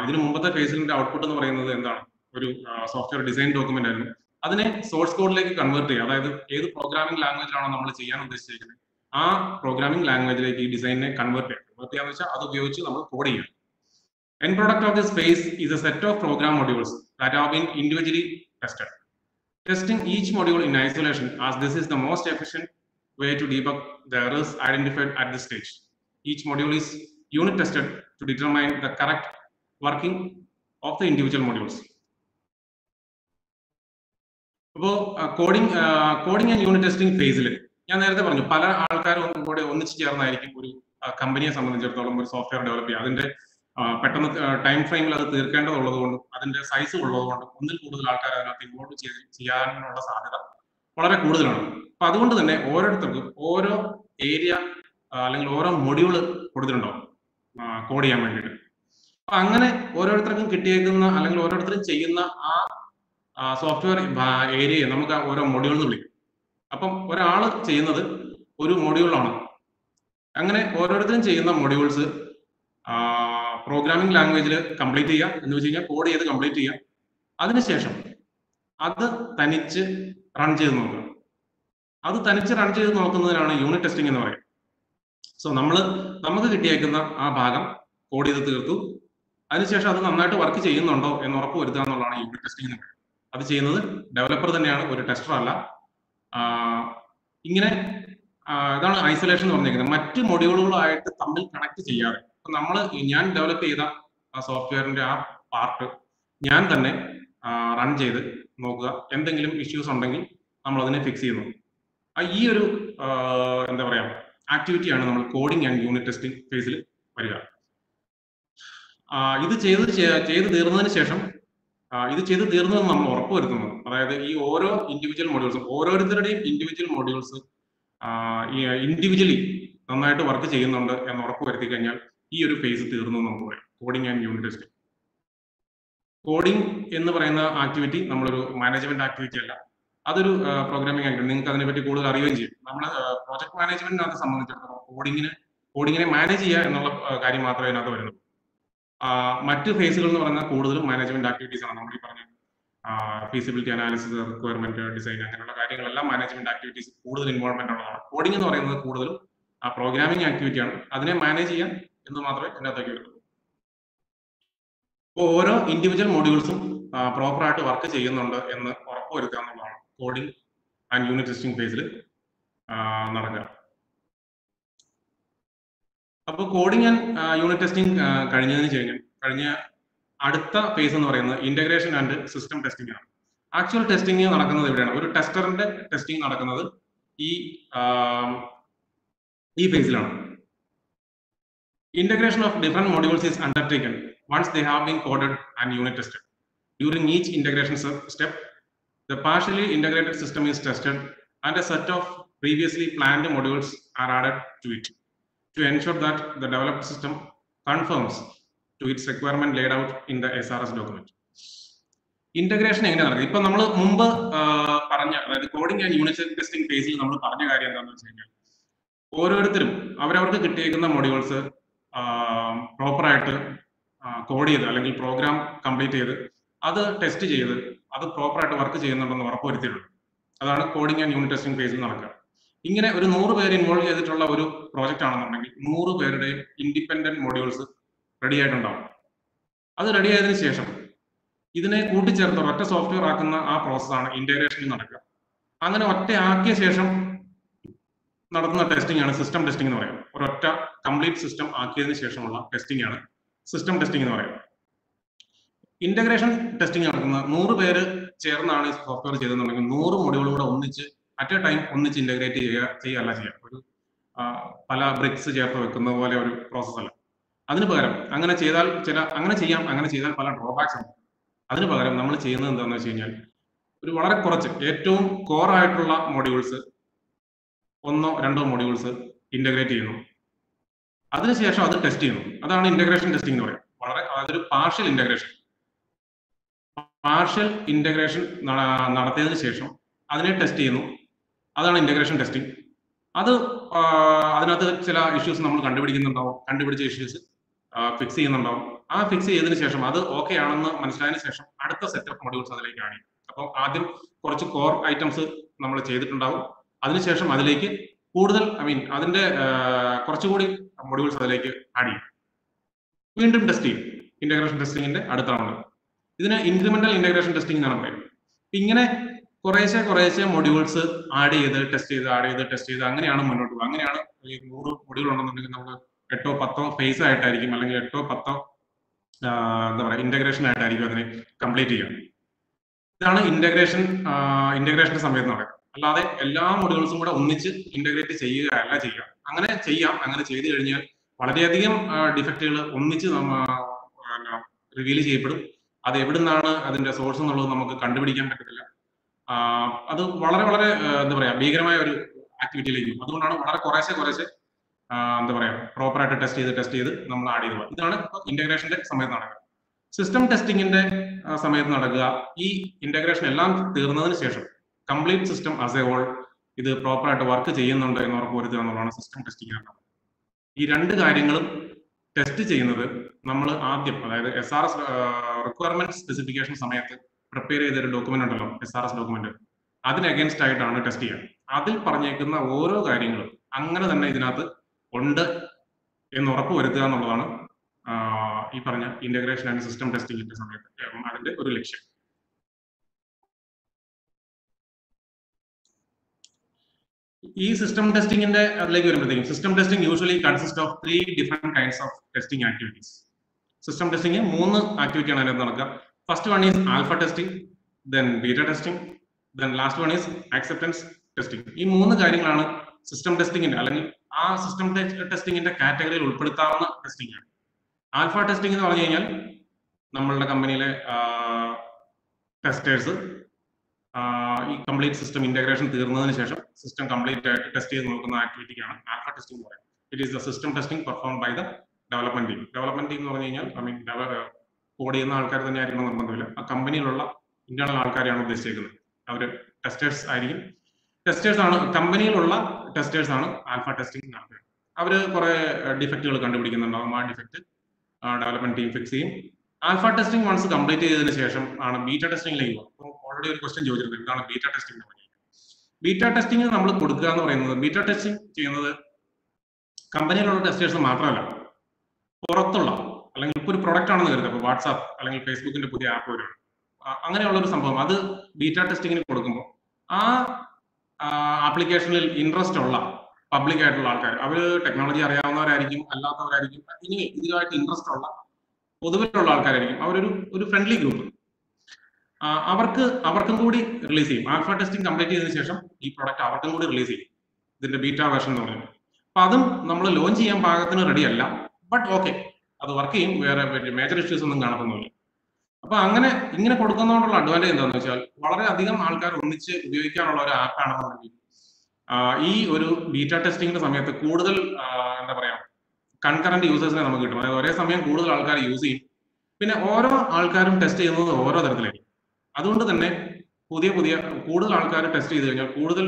ഇതിനു മുമ്പത്തെ ഫേസിലിന്റെ ഔട്ട്പുട്ട് എന്ന് പറയുന്നത് എന്താണ്? ഒരു സോഫ്റ്റ്വെയർ ഡിസൈൻ ഡോക്യുമെന്റ് ആയിരുന്നു. അതിനെ സോഴ്സ് കോഡിലേക്ക് കൺവേർട്ട് ചെയ്യുക. അതായത് ഏത് പ്രോഗ്രാമിംഗ് ലാംഗ്വേജിലാണോ നമ്മൾ ചെയ്യാൻ ഉദ്ദേശിച്ചിരിക്കുന്നത് ആ പ്രോഗ്രാമിംഗ് ലാംഗ്വേജിലേക്ക് ഈ ഡിസൈനിനെ കൺവേർട്ട് ചെയ്യാം കൺവേർട്ട് ചെയ്യാന്ന് വെച്ചാൽ അത് ഉപയോഗിച്ച് നമ്മൾ കോഡ് ചെയ്യുക. End product of this phase is a set of program modules that have been individually tested. Testing each module in isolation as this is the most efficient way to debug the errors identified at this stage. Each module is unit tested to determine the correct working of the individual modules. അപ്പോൾ coding coding and unit testing ഫേസിൽ ഞാൻ നേരത്തെ പറഞ്ഞു പല ആൾക്കാരും കൂടെ ഒന്നിച്ചു ചേർന്നായിരിക്കും ഒരു കമ്പനിയെ സംബന്ധിച്ചിടത്തോളം ഒരു സോഫ്റ്റ്വെയർ ഡെവലപ്പ് ചെയ്യുക അതിന്റെ പെട്ടെന്ന് ടൈം ഫ്രെയിമിൽ അത് തീർക്കേണ്ടതുള്ളത് കൊണ്ടും അതിന്റെ സൈസ് ഉള്ളത് കൊണ്ടും ഒന്നിൽ കൂടുതൽ ആൾക്കാർ അതിനകത്ത് ഇൻവോൾവ് ചെയ്യാനുള്ള സാധ്യത വളരെ കൂടുതലാണ്. അപ്പൊ അതുകൊണ്ട് തന്നെ ഓരോരുത്തർക്കും ഓരോ ഏരിയ അല്ലെങ്കിൽ ഓരോ മൊഡ്യൂൾ കൊടുത്തിട്ടുണ്ടാവും. കോഡ് ചെയ്യാൻ വേണ്ടിയിട്ട്. അപ്പൊ അങ്ങനെ ഓരോരുത്തർക്കും കിട്ടിയേക്കുന്ന അല്ലെങ്കിൽ ഓരോരുത്തരും ചെയ്യുന്ന ആ സോഫ്റ്റ്വെയർ ഏരിയയെ നമുക്ക് ഓരോ മൊഡ്യൂൾ എന്ന് വിളിക്കും. അപ്പം ഒരാൾ ചെയ്യുന്നത് ഒരു മൊഡ്യൂളാണ് അങ്ങനെ ഓരോരുത്തരും ചെയ്യുന്ന മൊഡ്യൂൾസ് പ്രോഗ്രാമിംഗ് ലാംഗ്വേജിൽ കംപ്ലീറ്റ് ചെയ്യുക എന്ന് വെച്ച് കഴിഞ്ഞാൽ കോഡ് ചെയ്ത് കംപ്ലീറ്റ് ചെയ്യുക അതിനുശേഷം അത് തനിച്ച് റൺ ചെയ്ത് നോക്കുക. അത് തനിച്ച് റൺ ചെയ്ത് നോക്കുന്നതിനാണ് യൂണിറ്റ് ടെസ്റ്റിംഗ് എന്ന് പറയുന്നത് സോ നമ്മൾ നമുക്ക് കിട്ടിയേക്കുന്ന ആ ഭാഗം കോഡ് ചെയ്ത് തീർത്തു. അതിനുശേഷം അത് നന്നായിട്ട് വർക്ക് ചെയ്യുന്നുണ്ടോ എന്ന് ഉറപ്പ് വരുത്തുക എന്നുള്ളതാണ് യൂണിറ്റ് ടെസ്റ്റിംഗ് എന്ന് പറയുന്നത് അത് ചെയ്യുന്നത് ഡെവലപ്പർ തന്നെയാണ് ഒരു ടെസ്റ്റർ അല്ല. ഇങ്ങനെ ഇതാണ് ഐസൊലേഷൻ എന്ന് പറഞ്ഞിരിക്കുന്നത്. മറ്റ് മൊഡ്യൂളുകളായിട്ട് തമ്മിൽ കണക്ട് ചെയ്യാതെ. നമ്മൾ ഞാൻ ഡെവലപ്പ് ചെയ്ത ആ സോഫ്റ്റ്വെയറിന്റെ ആ പാർട്ട് ഞാൻ തന്നെ റൺ ചെയ്ത് നോക്കുക. എന്തെങ്കിലും ഇഷ്യൂസ് ഉണ്ടെങ്കിൽ നമ്മൾ അതിനെ ഫിക്സ് ചെയ്യുന്നു. ഈ ഒരു എന്താ പറയാ ആക്ടിവിറ്റിയാണ് നമ്മൾ കോഡിംഗ് ആൻഡ് യൂണിറ്റ് ടെസ്റ്റിംഗ് ഫേസിൽ വരിക. ഇത് ചെയ്ത് ചെയ്ത് തീർന്നതിന് ശേഷം ഇത് ചെയ്ത് തീർന്നതെന്ന് നമ്മൾ ഉറപ്പുവരുത്തുന്നു അതായത് ഈ ഓരോ ഇൻഡിവിജ്വൽ മോഡ്യൂൾസും ഓരോരുത്തരുടെയും ഇൻഡിവിജ്വൽ മോഡ്യൂൾസ് ഇൻഡിവിജ്വലി നന്നായിട്ട് വർക്ക് ചെയ്യുന്നുണ്ട് എന്ന് ഉറപ്പുവരുത്തി കഴിഞ്ഞാൽ ഈ ഒരു ഫേസ് തീർന്നു നമുക്ക് പറയാം. Coding and unit testing coding എന്ന് പറയുന്ന ആക്ടിവിറ്റി നമ്മളൊരു മാനേജ്മെന്റ് ആക്ടിവിറ്റി അല്ല. അതൊരു പ്രോഗ്രാമിംഗ് ആക്ടിവിറ്റി നിങ്ങൾക്ക് അതിനെപ്പറ്റി കൂടുതൽ അറിയുകയും ചെയ്യും. നമ്മൾ പ്രോജക്ട് മാനേജ്മെന്റിനകത്ത് സംബന്ധിച്ചിടത്തോളം കോഡിങ്ങിന് കോഡിങ്ങിനെ മാനേജ് ചെയ്യുക എന്നുള്ള കാര്യം മാത്രമേ അതിനകത്ത് വരുന്നുള്ളൂ. മറ്റ് ഫേസുകൾ എന്ന് പറഞ്ഞാൽ കൂടുതലും മാനേജ്മെന്റ് ആക്ടിവിറ്റീസ് ആണ്. നമ്മൾ ഈ പറഞ്ഞ ഫീസിബിലിറ്റി അനാലിസിസ് റിക്വയർമെന്റ് ഡിസൈൻ അങ്ങനെയുള്ള കാര്യങ്ങളെല്ലാം മാനേജ്മെന്റ് ആക്ടിവിറ്റീസ് കൂടുതൽ ഇൻവോൾവ്മെന്റ് ഉള്ളതാണ്. കോഡിംഗ് എന്ന് പറയുന്നത് കൂടുതലും ആ പ്രോഗ്രാമിംഗ് ആക്ടിവിറ്റിയാണ് അതിനെ മാനേജ് ചെയ്യാൻ എന്ന് മാത്രമേ ഇതിനകത്തേക്ക് വരുള്ളൂ ഓരോ ഇൻഡിവിജ്വൽ മോഡ്യൂൾസും പ്രോപ്പർ ആയിട്ട് വർക്ക് ചെയ്യുന്നുണ്ട് എന്ന് ഉറപ്പുവരുത്തുക എന്നുള്ളതാണ് കോഡിംഗ് ആൻഡ് യൂണിറ്റ് ടെസ്റ്റിംഗ് ഫേസിൽ നടക്കുക. അപ്പോൾ കോഡിംഗ് ആൻഡ് യൂണിറ്റ് ടെസ്റ്റിംഗ് കഴിഞ്ഞതിന് കഴിഞ്ഞ് കഴിഞ്ഞ അടുത്ത ഫേസ് എന്ന് പറയുന്നത് ഇന്റഗ്രേഷൻ ആൻഡ് സിസ്റ്റം ടെസ്റ്റിംഗ് ആണ്. ആക്ച്വൽ ടെസ്റ്റിംഗ് നടക്കുന്നത് ഇവിടെയാണ്. ഒരു ടെസ്റ്ററിന്റെ ടെസ്റ്റിംഗ് നടക്കുന്നത് ഈ ഈ ഫേസിലാണ് integration of different modules is undertaken once they have been coded and unit tested. During each integration step, the partially integrated system is tested and a set of previously planned modules are added to it to ensure that the developed system conforms to its requirement laid out in the SRS document. Integration എങ്ങനെ നടക്കും ഇപ്പൊ നമ്മൾ മുമ്പ് പറഞ്ഞ അതായത് coding and unit testing ഫേസിൽ നമ്മൾ പറഞ്ഞ കാര്യം എന്താണെന്ന് വെച്ച് കഴിഞ്ഞാൽ ഓരോരുത്തരും അവരവർക്ക് കിട്ടിയേക്കുന്ന മൊഡ്യൂൾസ് പ്രോപ്പറായിട്ട് കോഡ് ചെയ്ത് അല്ലെങ്കിൽ പ്രോഗ്രാം കംപ്ലീറ്റ് ചെയ്ത് അത് ടെസ്റ്റ് ചെയ്ത് അത് പ്രോപ്പറായിട്ട് വർക്ക് ചെയ്യുന്നുണ്ടെന്ന് ഉറപ്പുവരുത്തിയിട്ടുണ്ട്. അതാണ് കോഡിംഗ് ആൻഡ് യൂണിറ്റ് ടെസ്റ്റിംഗ് ഫേസിൽ നടക്കുക. ഇങ്ങനെ ഒരു നൂറ് പേര് ഇൻവോൾവ് ചെയ്തിട്ടുള്ള ഒരു പ്രോജക്റ്റ് ആണെന്നുണ്ടെങ്കിൽ നൂറ് പേരുടെയും ഇൻഡിപെൻഡന്റ് മോഡ്യൂൾസ് റെഡി ആയിട്ടുണ്ടാവും. അത് റെഡി ആയതിനു ശേഷം ഇതിനെ കൂട്ടിച്ചേർത്ത് ഒറ്റ സോഫ്റ്റ്വെയർ ആക്കുന്ന ആ പ്രോസസ്സാണ് ഇന്റഗ്രേഷൻ നടക്കുക. അങ്ങനെ ഒറ്റ ആക്കിയ ശേഷം നടത്തുന്ന ടെസ്റ്റിംഗ് ആണ് സിസ്റ്റം ടെസ്റ്റിംഗ് എന്ന് പറയാം ഒരൊറ്റ കംപ്ലീറ്റ് സിസ്റ്റം ആക്കിയതിന് ശേഷമുള്ള ടെസ്റ്റിംഗ് ആണ് സിസ്റ്റം ടെസ്റ്റിംഗ് എന്ന് പറയാം ഇന്റഗ്രേഷൻ ടെസ്റ്റിംഗ് നടക്കുന്ന നൂറ് പേര് ചേർന്നാണ് ഈ സോഫ്റ്റ്വെയർ ചെയ്തെന്നുണ്ടെങ്കിൽ നൂറ് മൊഡ്യൂളുകൂടെ ഒന്നിച്ച് അറ്റ് എ ടൈം ഒന്നിച്ച് ഇന്റഗ്രേറ്റ് ചെയ്യുക ചെയ്യുകയല്ല ചെയ്യുക. ഒരു പല ബ്രിക്സ് ചേർത്ത് വെക്കുന്ന പോലെ ഒരു പ്രോസസ് അല്ല. അതിന് പകരം അങ്ങനെ ചെയ്താൽ ചില അങ്ങനെ ചെയ്യാം അങ്ങനെ ചെയ്താൽ പല ഡ്രോബാക്സ് ഉണ്ട്. അതിന് പകരം നമ്മൾ ചെയ്യുന്നത് എന്താണെന്ന് വെച്ച് കഴിഞ്ഞാൽ ഒരു വളരെ കുറച്ച് ഏറ്റവും കോർ ആയിട്ടുള്ള മൊഡ്യൂൾസ് ഒന്നോ രണ്ടോ മോഡ്യൂൾസ് ഇന്റഗ്രേറ്റ് ചെയ്യുന്നു. അതിനുശേഷം അത് ടെസ്റ്റ് ചെയ്യുന്നു. അതാണ് ഇന്റഗ്രേഷൻ ടെസ്റ്റിംഗ് എന്ന് പറയുന്നത്. വളരെ അതൊരു പാർഷ്യൽ ഇന്റഗ്രേഷൻ പാർഷ്യൽ ഇന്റഗ്രേഷൻ നടത്തിയതിനു ശേഷം അതിനെ ടെസ്റ്റ് ചെയ്യുന്നു. അതാണ് ഇന്റഗ്രേഷൻ ടെസ്റ്റിംഗ് അത് അതിനകത്ത് ചില ഇഷ്യൂസ് നമ്മൾ കണ്ടുപിടിക്കുന്നുണ്ടാവും. കണ്ടുപിടിച്ച ഇഷ്യൂസ് ഫിക്സ് ചെയ്യുന്നുണ്ടാവും. ആ ഫിക്സ് ചെയ്തതിനു ശേഷം അത് ഓക്കെ ആണെന്ന് മനസ്സിലായതിനു ശേഷം അടുത്ത സെറ്റ് ഓഫ് മോഡ്യൂൾസ് അതിലേക്ക് ആഡ് ചെയ്യും. ആദ്യം കുറച്ച് കോർ ഐറ്റംസ് നമ്മൾ ചെയ്തിട്ടുണ്ടാവും. അതിനുശേഷം അതിലേക്ക് കൂടുതൽ ഐ മീൻ അതിന്റെ കുറച്ചുകൂടി മൊഡ്യൂൾസ് അതിലേക്ക് ആഡ് ചെയ്യും. വീണ്ടും ടെസ്റ്റ് ചെയ്യും. ഇന്റഗ്രേഷൻ ടെസ്റ്റിംഗിന്റെ അടുത്ത റൗണ്ട് ഇതിന് ഇൻക്രിമെന്റൽ ഇന്റഗ്രേഷൻ ടെസ്റ്റിംഗ് എന്നാണ് പറയുന്നത്. ഇങ്ങനെ കുറേശ്ശെ കുറേശ്ശെ മൊഡ്യൂൾസ് ആഡ് ചെയ്ത് ടെസ്റ്റ് ചെയ്ത് ആഡ് ചെയ്ത് ടെസ്റ്റ് ചെയ്ത് അങ്ങനെയാണ് മുന്നോട്ട് പോകുക അങ്ങനെയാണ് ഈ നൂറ് മൊഡ്യൂൾ ഉണ്ടെന്നുണ്ടെങ്കിൽ നമ്മൾ എട്ടോ പത്തോ ഫേസ് ആയിട്ടായിരിക്കും. അല്ലെങ്കിൽ എട്ടോ പത്തോ എന്താ പറയുക ഇന്റഗ്രേഷൻ ആയിട്ടായിരിക്കും അതിനെ കംപ്ലീറ്റ് ചെയ്യുക. ഇതാണ് ഇന്റഗ്രേഷൻ ഇന്റഗ്രേഷന്റെ സമയത്ത് നടക്കുക അല്ലാതെ എല്ലാ മൊഡ്യൂൾസും കൂടെ ഒന്നിച്ച് ഇന്റഗ്രേറ്റ് ചെയ്യുക അല്ല ചെയ്യുക. അങ്ങനെ ചെയ്യാം. അങ്ങനെ ചെയ്തു കഴിഞ്ഞാൽ വളരെയധികം ഡിഫക്റ്റുകൾ ഒന്നിച്ച് റിവീൽ ചെയ്യപ്പെടും. അത് എവിടുന്നാണ് അതിന്റെ സോഴ്സ് എന്നുള്ളത് നമുക്ക് കണ്ടുപിടിക്കാൻ പറ്റത്തില്ല. അത് വളരെ വളരെ എന്താ പറയാ ഭീകരമായ ഒരു ആക്ടിവിറ്റിയിലേക്ക്. അതുകൊണ്ടാണ് വളരെ കുറേശ്ശെ കുറേശ്ശെ എന്താ പറയാ പ്രോപ്പറായിട്ട് ടെസ്റ്റ് ചെയ്ത് ടെസ്റ്റ് ചെയ്ത് നമ്മൾ ആഡ് ചെയ്തത്. ഇതാണ് ഇന്റഗ്രേഷന്റെ സമയത്ത് നടക്കുക. സിസ്റ്റം ടെസ്റ്റിംഗിന്റെ സമയത്ത് നടക്കുക. ഈ ഇന്റഗ്രേഷൻ എല്ലാം തീർന്നതിന് ശേഷം complete system as a whole ഇത് പ്രോപ്പറായിട്ട് വർക്ക് ചെയ്യുന്നുണ്ട് എന്ന് ഉറപ്പുവരുത്തുക എന്നുള്ളതാണ് സിസ്റ്റം ടെസ്റ്റിംഗ് ഈ രണ്ട് കാര്യങ്ങളും ടെസ്റ്റ് ചെയ്യുന്നത് നമ്മൾ ആദ്യം അതായത് S R S requirement specification സമയത്ത് പ്രിപ്പയർ ചെയ്ത ഒരു ഡോക്യുമെന്റ് ഉണ്ടല്ലോ എസ് ആർ എസ് ഡോക്യുമെന്റ് അതിന് അഗേൻസ്റ്റ് ആയിട്ടാണ് ടെസ്റ്റ് ചെയ്യുക. അതിൽ പറഞ്ഞേക്കുന്ന ഓരോ കാര്യങ്ങളും അങ്ങനെ തന്നെ ഇതിനകത്ത് ഉണ്ട് എന്ന് ഉറപ്പ് വരുത്തുക എന്നുള്ളതാണ് ഈ പറഞ്ഞ ഇന്റഗ്രേഷൻ ആൻഡ് സിസ്റ്റം ടെസ്റ്റിംഗിന്റെ സമയത്ത് അതിന്റെ ഒരു ലക്ഷ്യം. ഈ സിസ്റ്റം ടെസ്റ്റിംഗിന്റെ അതിലേക്ക് വരുമ്പോഴത്തേക്കും system testing usually consist of three different kinds of testing activities system testing മൂന്ന് ആക്ടിവിറ്റിയാണ് അതിനകത്ത് നടക്കുക. First one is alpha testing then beta testing then last one is acceptance testing ഈ മൂന്ന് കാര്യങ്ങളാണ് സിസ്റ്റം ടെസ്റ്റിംഗിന്റെ അല്ലെങ്കിൽ ആ സിസ്റ്റം ടെസ്റ്റിംഗിന്റെ കാറ്റഗറിയിൽ ഉൾപ്പെടുത്താവുന്ന ടെസ്റ്റിംഗ് ആണ്. ആൽഫ ടെസ്റ്റിംഗ് എന്ന് പറഞ്ഞു കഴിഞ്ഞാൽ നമ്മളുടെ കമ്പനിയിലെ ടെസ്റ്റേഴ്സ് ഈ കംപ്ലീറ്റ് സിസ്റ്റം ഇന്റഗ്രേഷൻ തീർന്നതിന് ശേഷം സിസ്റ്റം കംപ്ലീറ്റ് ആയിട്ട് ടെസ്റ്റ് ചെയ്ത് നോക്കുന്ന ആക്ടിവിറ്റിക്കാണ് ആൽഫ ടെസ്റ്റിംഗ് എന്ന് പറയുന്നത്. It is the system testing perform by the development team development team എന്ന് പറഞ്ഞു കഴിഞ്ഞാൽ ഐ മീൻ കോഡ് ചെയ്യുന്ന ആൾക്കാർ തന്നെ ആയിരിക്കണം നിർബന്ധമില്ല ആ കമ്പനിയിലുള്ള ഇന്റേണൽ ആൾക്കാരെയാണ് ഉദ്ദേശിച്ചിരിക്കുന്നത് അവർ ടെസ്റ്റേഴ്സ് ആയിരിക്കും. ടെസ്റ്റേഴ്സ് ആണ് കമ്പനിയിലുള്ള ടെസ്റ്റേഴ്സ് ആണ് ആൽഫ ടെസ്റ്റിംഗ് നടത്തുക അവർ കുറെ ഡിഫക്റ്റുകൾ കണ്ടുപിടിക്കുന്നുണ്ടാവും ആ ഡിഫക്റ്റ് ഡെവലപ്മെന്റ് ടീം ഫിക്സ് ചെയ്യും. ആൽഫ ടെസ്റ്റിംഗ് വൺസ് കംപ്ലീറ്റ് ചെയ്തതിനു ശേഷം ആണ് ബീറ്റ ടെസ്റ്റിംഗിലേക്ക് പോകും ഓൾറെഡി ഒരു ക്വസ്റ്റ്യൻ ചോദിച്ചിരുന്നു എന്താണ് ബീറ്റ ടെസ്റ്റിംഗ് എന്ന് പറയുന്നത് ബീറ്റ ടെസ്റ്റിംഗ് നമ്മൾ കൊടുക്കുക എന്ന് പറയുന്നത് ബീറ്റ ടെസ്റ്റിംഗ് ചെയ്യുന്നത് കമ്പനിയിലുള്ള ടെസ്റ്റേഴ്സ് മാത്രമല്ല പുറത്തുള്ള അല്ലെങ്കിൽ ഇപ്പോൾ ഒരു പ്രൊഡക്റ്റ് ആണെന്ന് കരുതുക. ഇപ്പോൾ വാട്സാപ്പ് അല്ലെങ്കിൽ ഫേസ്ബുക്കിന്റെ പുതിയ ആപ്പ് വരും. അങ്ങനെയുള്ള ഒരു സംഭവം. അത് ബീറ്റ ടെസ്റ്റിങ്ങിന് കൊടുക്കുമ്പോൾ ആ ആപ്ലിക്കേഷനിൽ ഇൻട്രസ്റ്റ് ഉള്ള പബ്ലിക് ആയിട്ടുള്ള ആൾക്കാർ അവർ ടെക്നോളജി അറിയാവുന്നവരായിരിക്കും അല്ലാത്തവരായിരിക്കും ഇനി ഇതുമായിട്ട് ഇൻട്രസ്റ്റ് ഉള്ള പൊതുവിലുള്ള ആൾക്കാരായിരിക്കും. അവരൊരു ഒരു ഫ്രണ്ട്ലി ഗ്രൂപ്പ് അവർക്ക് അവർക്കും കൂടി റിലീസ് ചെയ്യും. ആൽഫ ടെസ്റ്റിംഗ് കംപ്ലീറ്റ് ചെയ്തതിനു ശേഷം ഈ പ്രോഡക്റ്റ് അവർക്കും കൂടി റിലീസ് ചെയ്യും. ഇതിന്റെ ബീറ്റാ വേർഷൻ എന്ന് പറയുന്നത്. അപ്പൊ അതും നമ്മൾ ലോഞ്ച് ചെയ്യാൻ പാകത്തിന് റെഡി അല്ല. ബട്ട് ഓക്കെ അത് വർക്ക് ചെയ്യും. വേറെ മേജർ ഇഷ്യൂസ് ഒന്നും കാണുന്നില്ല അപ്പൊ അങ്ങനെ ഇങ്ങനെ കൊടുക്കുന്നതുകൊണ്ടുള്ള അഡ്വാന്റേജ് എന്താണെന്ന് വെച്ചാൽ വളരെ അധികം ആൾക്കാർ ഒന്നിച്ച് ഉപയോഗിക്കാനുള്ള ഒരു ആപ്പാണെന്നുണ്ടെങ്കിൽ ഈ ഒരു ബീറ്റാ ടെസ്റ്റിംഗിന്റെ സമയത്ത് കൂടുതൽ എന്താ പറയാ കൺകറന്റ് യൂസേഴ്സിനെ നമുക്ക് കിട്ടും. അതായത് ഒരേ സമയം കൂടുതൽ ആൾക്കാർ യൂസ് ചെയ്യും. പിന്നെ ഓരോ ആൾക്കാരും ടെസ്റ്റ് ചെയ്യുന്നത് ഓരോ തരത്തിലായിരിക്കും. അതുകൊണ്ട് തന്നെ പുതിയ പുതിയ കൂടുതൽ ആൾക്കാർ ടെസ്റ്റ് ചെയ്ത് കഴിഞ്ഞാൽ കൂടുതൽ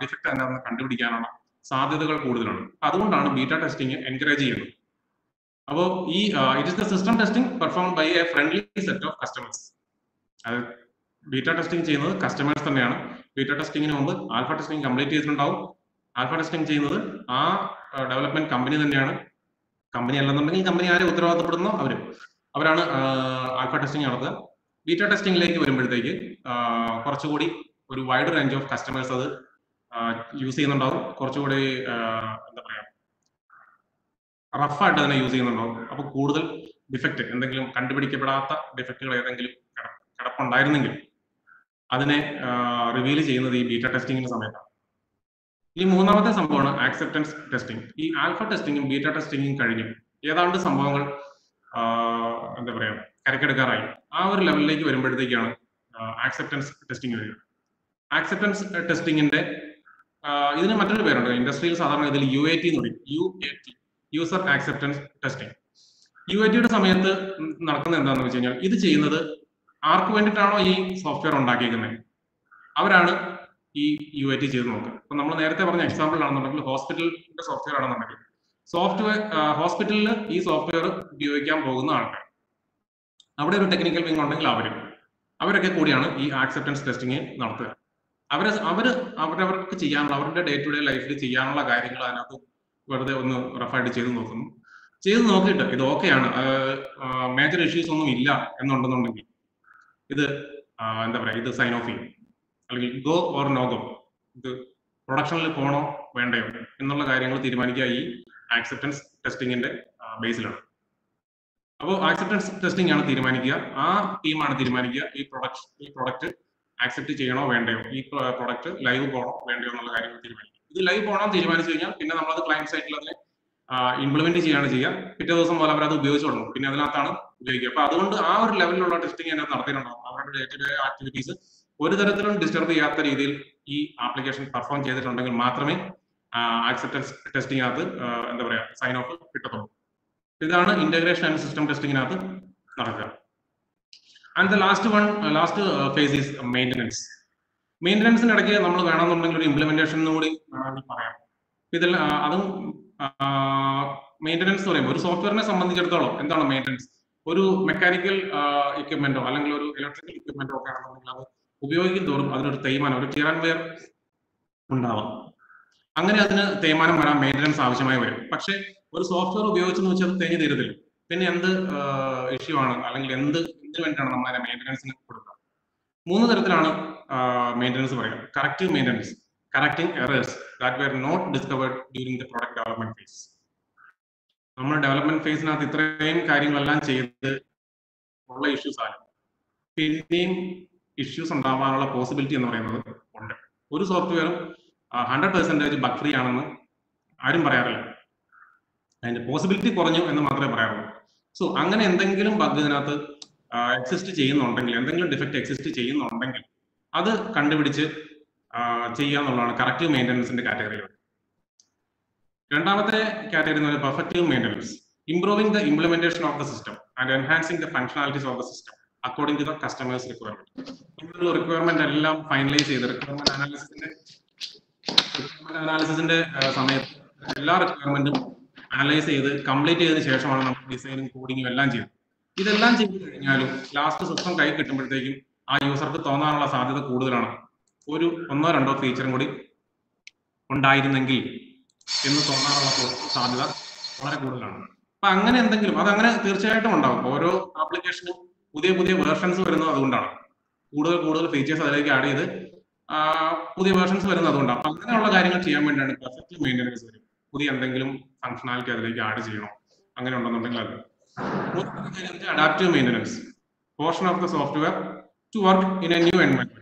ഡിഫക്റ്റ് എന്താണെന്ന് കണ്ടുപിടിക്കാനുള്ള സാധ്യതകൾ കൂടുതലാണ് അതുകൊണ്ടാണ് ബീറ്റ ടെസ്റ്റിംഗ് എൻകറേജ് ചെയ്യുന്നത്. അപ്പോൾ ഈ it is the system testing perform by a friendly set of customers അത് ബീറ്റ ടെസ്റ്റിംഗ് ചെയ്യുന്നത് കസ്റ്റമേഴ്സ് തന്നെയാണ്. ബീറ്റ ടെസ്റ്റിംഗിന് മുമ്പ് ആൽഫ ടെസ്റ്റിംഗ് കംപ്ലീറ്റ് ചെയ്തിട്ടുണ്ടാവും. ആൽഫ ടെസ്റ്റിംഗ് ചെയ്യുന്നത് ആ ഡെവലപ്മെന്റ് കമ്പനി തന്നെയാണ്. കമ്പനി അല്ലെന്നുണ്ടെങ്കിൽ കമ്പനി ആരെ ഉത്തരവാദിത്തപ്പെടുന്നോ? അവർ അവരാണ് ആൽഫ ടെസ്റ്റിംഗ് നടത്തുക. ബീറ്റ ടെസ്റ്റിംഗിലേക്ക് വരുമ്പോഴത്തേക്ക് കുറച്ചുകൂടി ഒരു വൈഡ് റേഞ്ച് ഓഫ് കസ്റ്റമേഴ്സ് അത് യൂസ് ചെയ്യുന്നുണ്ടാവും. കുറച്ചുകൂടി എന്താ പറയാ റഫായിട്ട് അതിനെ യൂസ് ചെയ്യുന്നുണ്ടാവും. അപ്പൊ കൂടുതൽ ഡിഫക്റ്റ് എന്തെങ്കിലും കണ്ടുപിടിക്കപ്പെടാത്ത ഡിഫക്റ്റുകൾ ഏതെങ്കിലും കിട- കിടപ്പുണ്ടായിരുന്നെങ്കിൽ അതിനെ റിവീൽ ചെയ്യുന്നത് ഈ ബീറ്റ ടെസ്റ്റിംഗിന്റെ സമയത്താണ്. ഈ മൂന്നാമത്തെ സംഭവമാണ് ആക്സെപ്റ്റൻസ് ടെസ്റ്റിംഗ് ഈ ആൽഫ ടെസ്റ്റിംഗും ബീറ്റ ടെസ്റ്റിംഗും കഴിഞ്ഞു ഏതാണ്ട് സംഭവങ്ങൾ എന്താ പറയാ കരക്കെടുക്കാറായി. ആ ഒരു ലെവലിലേക്ക് വരുമ്പോഴത്തേക്കാണ് ആക്സെപ്റ്റൻസ് ടെസ്റ്റിംഗ് വരിക. ആക്സെപ്റ്റൻസ് ടെസ്റ്റിംഗിന്റെ ഇതിന് മറ്റൊരു പേരുണ്ട്. ഇൻഡസ്ട്രിയിൽ സാധാരണ ഇതിൽ യു എ ടി എന്ന് പറയും. U A T user acceptance testing U A ടിയുടെ സമയത്ത് നടക്കുന്നത് എന്താണെന്ന് വെച്ച് കഴിഞ്ഞാൽ ഇത് ചെയ്യുന്നത് ആർക്ക് വേണ്ടിയിട്ടാണോ ഈ സോഫ്റ്റ്വെയർ ഉണ്ടാക്കിയിരിക്കുന്നത് അവരാണ് ഈ യു എ ടി ചെയ്ത് നോക്കുക. അപ്പൊ നമ്മൾ നേരത്തെ പറഞ്ഞ എക്സാമ്പിൾ ആണെന്നുണ്ടെങ്കിൽ ഹോസ്പിറ്റലിന്റെ സോഫ്റ്റ്വെയർ ആണെന്നുണ്ടെങ്കിൽ സോഫ്റ്റ്വെയർ ഹോസ്പിറ്റലിൽ ഈ സോഫ്റ്റ്വെയർ ഉപയോഗിക്കാൻ പോകുന്ന ആൾക്കാർ. അവിടെ ഒരു ടെക്നിക്കൽ വിങ് ഉണ്ടെങ്കിൽ അവരും. അവരൊക്കെ കൂടിയാണ് ഈ ആക്സെപ്റ്റൻസ് ടെസ്റ്റിംഗ് നടത്തുക. അവർ അവർ അവരവർക്ക് ചെയ്യാനുള്ള അവരുടെ ഡേ ടു ഡേ ലൈഫിൽ ചെയ്യാനുള്ള കാര്യങ്ങൾ അതിനകത്ത് വെറുതെ ഒന്ന് റഫായിട്ട് ചെയ്ത് നോക്കുന്നു. ചെയ്ത് നോക്കിയിട്ട് ഇത് ഓക്കെയാണ് മേജർ ഇഷ്യൂസ് ഒന്നും ഇല്ല എന്നുണ്ടെന്നുണ്ടെങ്കിൽ ഇത് എന്താ പറയുക ഇത് സൈൻ ഓഫ് ചെയ്യും. അല്ലെങ്കിൽ ഗോ ഓർ നോ ഗോ ഇത് പ്രൊഡക്ഷനിൽ പോണോ വേണ്ടയോ എന്നുള്ള കാര്യങ്ങൾ തീരുമാനിക്കുക ഈ ആക്സെപ്റ്റൻസ് ടെസ്റ്റിംഗിന്റെ ബേസിലാണ് അപ്പോൾ ആക്സെപ്റ്റൻസ് ടെസ്റ്റിംഗ് ആണ് തീരുമാനിക്കുക. ആ ടീമാണ് തീരുമാനിക്കുക. ഈ പ്രൊഡക്റ്റ് ഈ പ്രൊഡക്റ്റ് ആക്സെപ്റ്റ് ചെയ്യണോ വേണ്ടയോ? ഈ പ്രൊഡക്റ്റ് ലൈവ് പോകണോ വേണ്ടയോ എന്നുള്ള കാര്യങ്ങൾ തീരുമാനിക്കുക. ഇത് ലൈവ് പോകണം തീരുമാനിച്ചു കഴിഞ്ഞാൽ പിന്നെ നമ്മളത് ക്ലയന്റ് സൈറ്റിൽ അതിനെ ഇംപ്ലിമെന്റ് ചെയ്യാണ് ചെയ്യുക. പിറ്റേ ദിവസം പോലെ അവർ അത് ഉപയോഗിച്ച് തുടങ്ങും പിന്നെ അതിനകത്താണ് ഉപയോഗിക്കുക. അപ്പൊ അതുകൊണ്ട് ആ ഒരു ലെവലിലുള്ള ടെസ്റ്റിംഗ് അതിനകത്ത് നടത്തിയിട്ടുണ്ടാവും. അവരുടെ ഡേ ടു ഡേ ആക്ടിവിറ്റീസ് ഒരു തരത്തിലും ഡിസ്റ്റർബ് ചെയ്യാത്ത രീതിയിൽ ഈ ആപ്ലിക്കേഷൻ പെർഫോം ചെയ്തിട്ടുണ്ടെങ്കിൽ മാത്രമേ ആക്സെപ്റ്റൻസ് ടെസ്റ്റിംഗിനകത്ത് എന്താ പറയാ സൈൻ ഓഫ് കിട്ടത്തുള്ളൂ. ഇതാണ് ഇന്റഗ്രേഷൻ ആൻഡ് സിസ്റ്റം ടെസ്റ്റിംഗിനകത്ത് നടക്കുക. And the last one last phase is maintenance മെയിന്റനൻസിന് ഇടയ്ക്ക് നമ്മൾ വേണമെന്നുണ്ടെങ്കിൽ ഒരു ഇംപ്ലിമെന്റേഷൻ കൂടി വേണമെങ്കിൽ പറയാം. ഇതിൽ അതും മെയിന്റനൻസ് പറയുമ്പോൾ ഒരു സോഫ്റ്റ്വെയറിനെ സംബന്ധിച്ചിടത്തോളം എന്താണ് മെയിന്റനൻസ് ഒരു മെക്കാനിക്കൽ എക്യുപ്മെന്റോ അല്ലെങ്കിൽ ഒരു ഇലക്ട്രിക്കൽ എക്യുപ്മെന്റോ ഒക്കെ ആണെന്നുണ്ടെങ്കിൽ അത് ഉപയോഗിക്കും തോറും അതിനൊരു തേയ്മാനം ഒരു ടിയർ ആൻഡ് വെയർ ഉണ്ടാവാം. അങ്ങനെ അതിന് തേയ്മാനം വരാൻ മെയിന്റനൻസ് ആവശ്യമായി വരും. പക്ഷേ ഒരു സോഫ്റ്റ്വെയർ ഉപയോഗിച്ചെന്ന് വെച്ചാൽ തേഞ്ഞു തീരത്തില്ല. പിന്നെ എന്ത് ഇഷ്യൂ ആണ്? അല്ലെങ്കിൽ എന്ത് എന്തിനു വേണ്ടിയിട്ടാണ് നമ്മൾ മെയിന്റനൻസിന് കൊടുക്കുക? മൂന്ന് തരത്തിലാണ് മെയിന്റനൻസ് പറയുന്നത് corrective maintenance correcting errors that were not discovered during the product development phase നമ്മൾ ഡെവലപ്മെന്റ് ഫേസിനകത്ത് ഇത്രയും കാര്യങ്ങളെല്ലാം ചെയ്ത് ഉള്ള ഇഷ്യൂസ് ആണ്. പിന്നെയും ഇഷ്യൂസ് ഉണ്ടാവാനുള്ള പോസിബിലിറ്റി എന്ന് പറയുന്നത് ഉണ്ട്. ഒരു സോഫ്റ്റ്വെയറും ഹൺഡ്രഡ് പെർസെന്റേജ് ബഗ് ഫ്രീ ആണെന്ന് ആരും പറയാറില്ല. അതിന്റെ പോസിബിലിറ്റി കുറഞ്ഞു എന്ന് മാത്രമേ പറയാറുള്ളൂ. സോ അങ്ങനെ എന്തെങ്കിലും ബഗ് ഇതിനകത്ത് എക്സിസ്റ്റ് ചെയ്യുന്നുണ്ടെങ്കിൽ എന്തെങ്കിലും ഡിഫക്റ്റ് എക്സിസ്റ്റ് ചെയ്യുന്നുണ്ടെങ്കിൽ അത് കണ്ടുപിടിച്ച് ചെയ്യുക എന്നുള്ളതാണ് കറക്റ്റീവ് മെയിന്റനൻസിന്റെ കാറ്റഗറിയിൽ രണ്ടാമത്തെ കാറ്റഗറി എന്ന് പറയുന്നത് perfective maintenance improving the implementation of the system and enhancing the functionalities of the system according to the customers requirement ഇങ്ങനെയുള്ള റിക്വയർമെന്റ് എല്ലാം ഫൈനലൈസ് ചെയ്ത് റിക്വയർമെന്റ് അനാലിസിന്റെ റിക്വയർമെന്റ് അനാലിസിന്റെ സമയത്ത് എല്ലാ റിക്വയർമെന്റും അനലൈസ് ചെയ്ത് കംപ്ലീറ്റ് ചെയ്തതിനു ശേഷമാണ് നമ്മൾ ഡിസൈനും കോഡിങ്ങും എല്ലാം ചെയ്യുന്നത് ഇതെല്ലാം ചെയ്ത് കഴിഞ്ഞാലും ലാസ്റ്റ് സിസ്റ്റം കൈ കിട്ടുമ്പോഴത്തേക്കും ആ യൂസർക്ക് തോന്നാനുള്ള സാധ്യത കൂടുതലാണ്. ഒരു ഒന്നോ രണ്ടോ ഫീച്ചറും കൂടി ഉണ്ടായിരുന്നെങ്കിൽ എന്ന് തോന്നാനുള്ള സാധ്യത വളരെ കൂടുതലാണ്. അപ്പൊ അങ്ങനെ എന്തെങ്കിലും അത് അങ്ങനെ തീർച്ചയായിട്ടും ഉണ്ടാവും. ഓരോ ആപ്ലിക്കേഷനും പുതിയ പുതിയ വേർഷൻസ് വരുന്നത് അതുകൊണ്ടാണ്. കൂടുതൽ കൂടുതൽ ഫീച്ചേഴ്സ് അതിലേക്ക് ആഡ് ചെയ്ത് പുതിയ വേർഷൻസ് വരുന്നത് അതുകൊണ്ടാണ്. അപ്പൊ അങ്ങനെയുള്ള കാര്യങ്ങൾ ചെയ്യാൻ വേണ്ടിയാണ് പെർഫെക്റ്റ് മെയിന്റനൻസ് വരും പുതിയ എന്തെങ്കിലും ഫംഗ്ഷനാലിറ്റി അതിലേക്ക് ആഡ് ചെയ്യണോ? അങ്ങനെ ഉണ്ടെന്നുണ്ടെങ്കിൽ അത്. Adaptive maintenance portion of the software to work in a new environment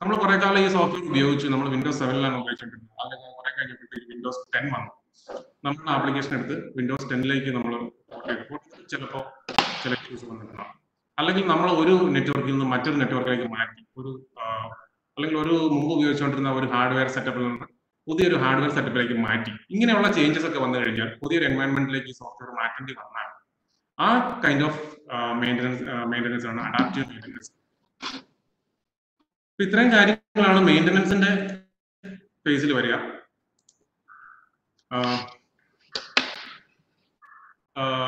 നമ്മൾ കുറെ കാലം ഈ സോഫ്റ്റ്വെയർ ഉപയോഗിച്ച്. നമ്മൾ വിൻഡോസ് സെവനിലാണ് ഉപയോഗിച്ചിട്ടുണ്ട് അല്ലെങ്കിൽ കുറെ കഴിഞ്ഞപ്പോഴത്തേക്ക് വിൻഡോസ് ടെൻ വന്നു. നമ്മൾ ആപ്ലിക്കേഷൻ എടുത്ത് വിൻഡോസ് ടെന്നിലേക്ക് നമ്മൾ ചിലപ്പോൾ ചില ഇഷ്യൂസ് വന്നിട്ടുണ്ടാകും അല്ലെങ്കിൽ നമ്മൾ ഒരു നെറ്റ്വർക്കിൽ നിന്ന് മറ്റൊരു നെറ്റ്വർക്കിലേക്ക് മാറ്റി. ഒരു അല്ലെങ്കിൽ ഒരു മുമ്പ് ഉപയോഗിച്ചുകൊണ്ടിരുന്ന ഒരു ഹാർഡ്വെയർ സെറ്റപ്പിൽ നിന്ന് പുതിയൊരു ഹാർഡ്വെയർ സെറ്റപ്പിലേക്ക് മാറ്റി. ഇങ്ങനെയുള്ള ചേഞ്ചസ് ഒക്കെ വന്നു കഴിഞ്ഞാൽ പുതിയൊരു എൻവയൺമെന്റിലേക്ക് സോഫ്റ്റ്വെയർ മാറ്റേണ്ടി വന്നാൽ ആ കൈൻഡ് ഓഫ് മെയിന്റനൻസ് മെയിന്റനൻസ് ആണ് അഡാപ്റ്റീവ് മെയിന്റനൻസ് ഇത്രയും കാര്യങ്ങളാണ് മെയിന്റനൻസിന്റെ ഫേസിൽ വരിക.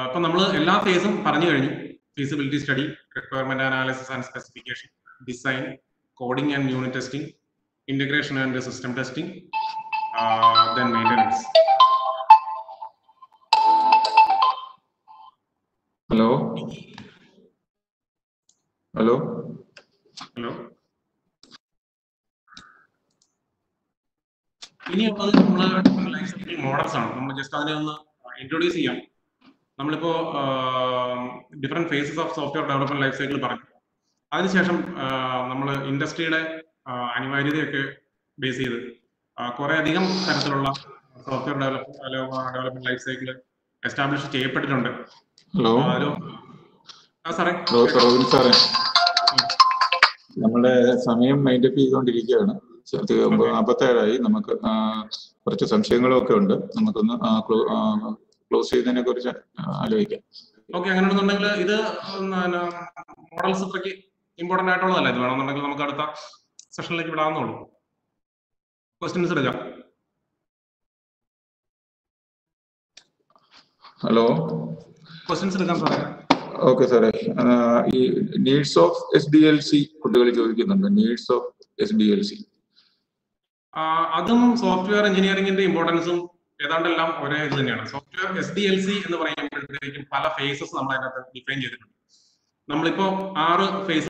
അപ്പൊ നമ്മൾ എല്ലാ ഫേസും പറഞ്ഞു കഴിഞ്ഞു. Feasibility study requirement analysis and specification design coding and unit testing integration and system testing, uh, then maintenance. Hello? Hello? Hello? ഇനിയുള്ളത് നമ്മൾ ലൈഫ് സൈക്കിൾ മോഡൽസ് ആണ് നമ്മൾ ജസ്റ്റ് അതിനെ ഒന്ന് ഇൻട്രൊഡ്യൂസ് ചെയ്യാം നമ്മളിപ്പോ different phases of software development life cycle പറഞ്ഞു അതിനുശേഷം നമ്മൾ ഇൻഡസ്ട്രിയുടെ അനിവാര്യതയൊക്കെ ബേസ് ചെയ്ത് കുറെ അധികം തരത്തിലുള്ള software development development life cycle establish ചെയ്യപ്പെട്ടിട്ടുണ്ട്. ഹലോ. സാറേ. ഹലോ റോബിൻ സാറേ. നമ്മുടെ സമയം മൈൻഡ് അപ്പ് ചെയ്തുകൊണ്ടിരിക്കുകയാണ്. നാൽപ്പത്തേഴായി നമുക്ക് കുറച്ച് സംശയങ്ങളും ഒക്കെ ഉണ്ട്. നമുക്കൊന്ന് ക്ലോസ് ചെയ്തതിനെ കുറിച്ച് ആലോചിക്കാം. ഓക്കെ അങ്ങനെയാണെന്നുണ്ടെങ്കിൽ ഇത് മോഡൽസ് അത്രയ്ക്ക് ഇമ്പോർട്ടന്റ് ആയിട്ടുള്ളതല്ല. ഇത് വേണമെന്നുണ്ടെങ്കിൽ നമുക്ക് അടുത്ത സെഷനിലേക്ക് വിടാവുന്നുള്ളൂ ക്വസ്റ്റ്യൻസ് എടുക്കാം ഹലോ ക്വസ്റ്റ്യൻസ് എടുക്കാം സാറേ. ഓക്കെ സാറേ. ഈ needs of S D L C കുട്ടികൾ ചോദിക്കുന്നുണ്ട്. Needs of S D L C അതും സോഫ്റ്റ്വെയർ എഞ്ചിനീയറിംഗിന്റെ ഇമ്പോർട്ടൻസും ഏതാണ്ടെല്ലാം ഒരേ ഇത് തന്നെയാണ്. Software S D L C എന്ന് പറയുമ്പോഴത്തേക്കും പല ഫേസസ് നമ്മൾ അതിനകത്ത് ഡിഫൈൻ ചെയ്തിട്ടുണ്ട്. നമ്മളിപ്പോ ആറ് ഫേസ്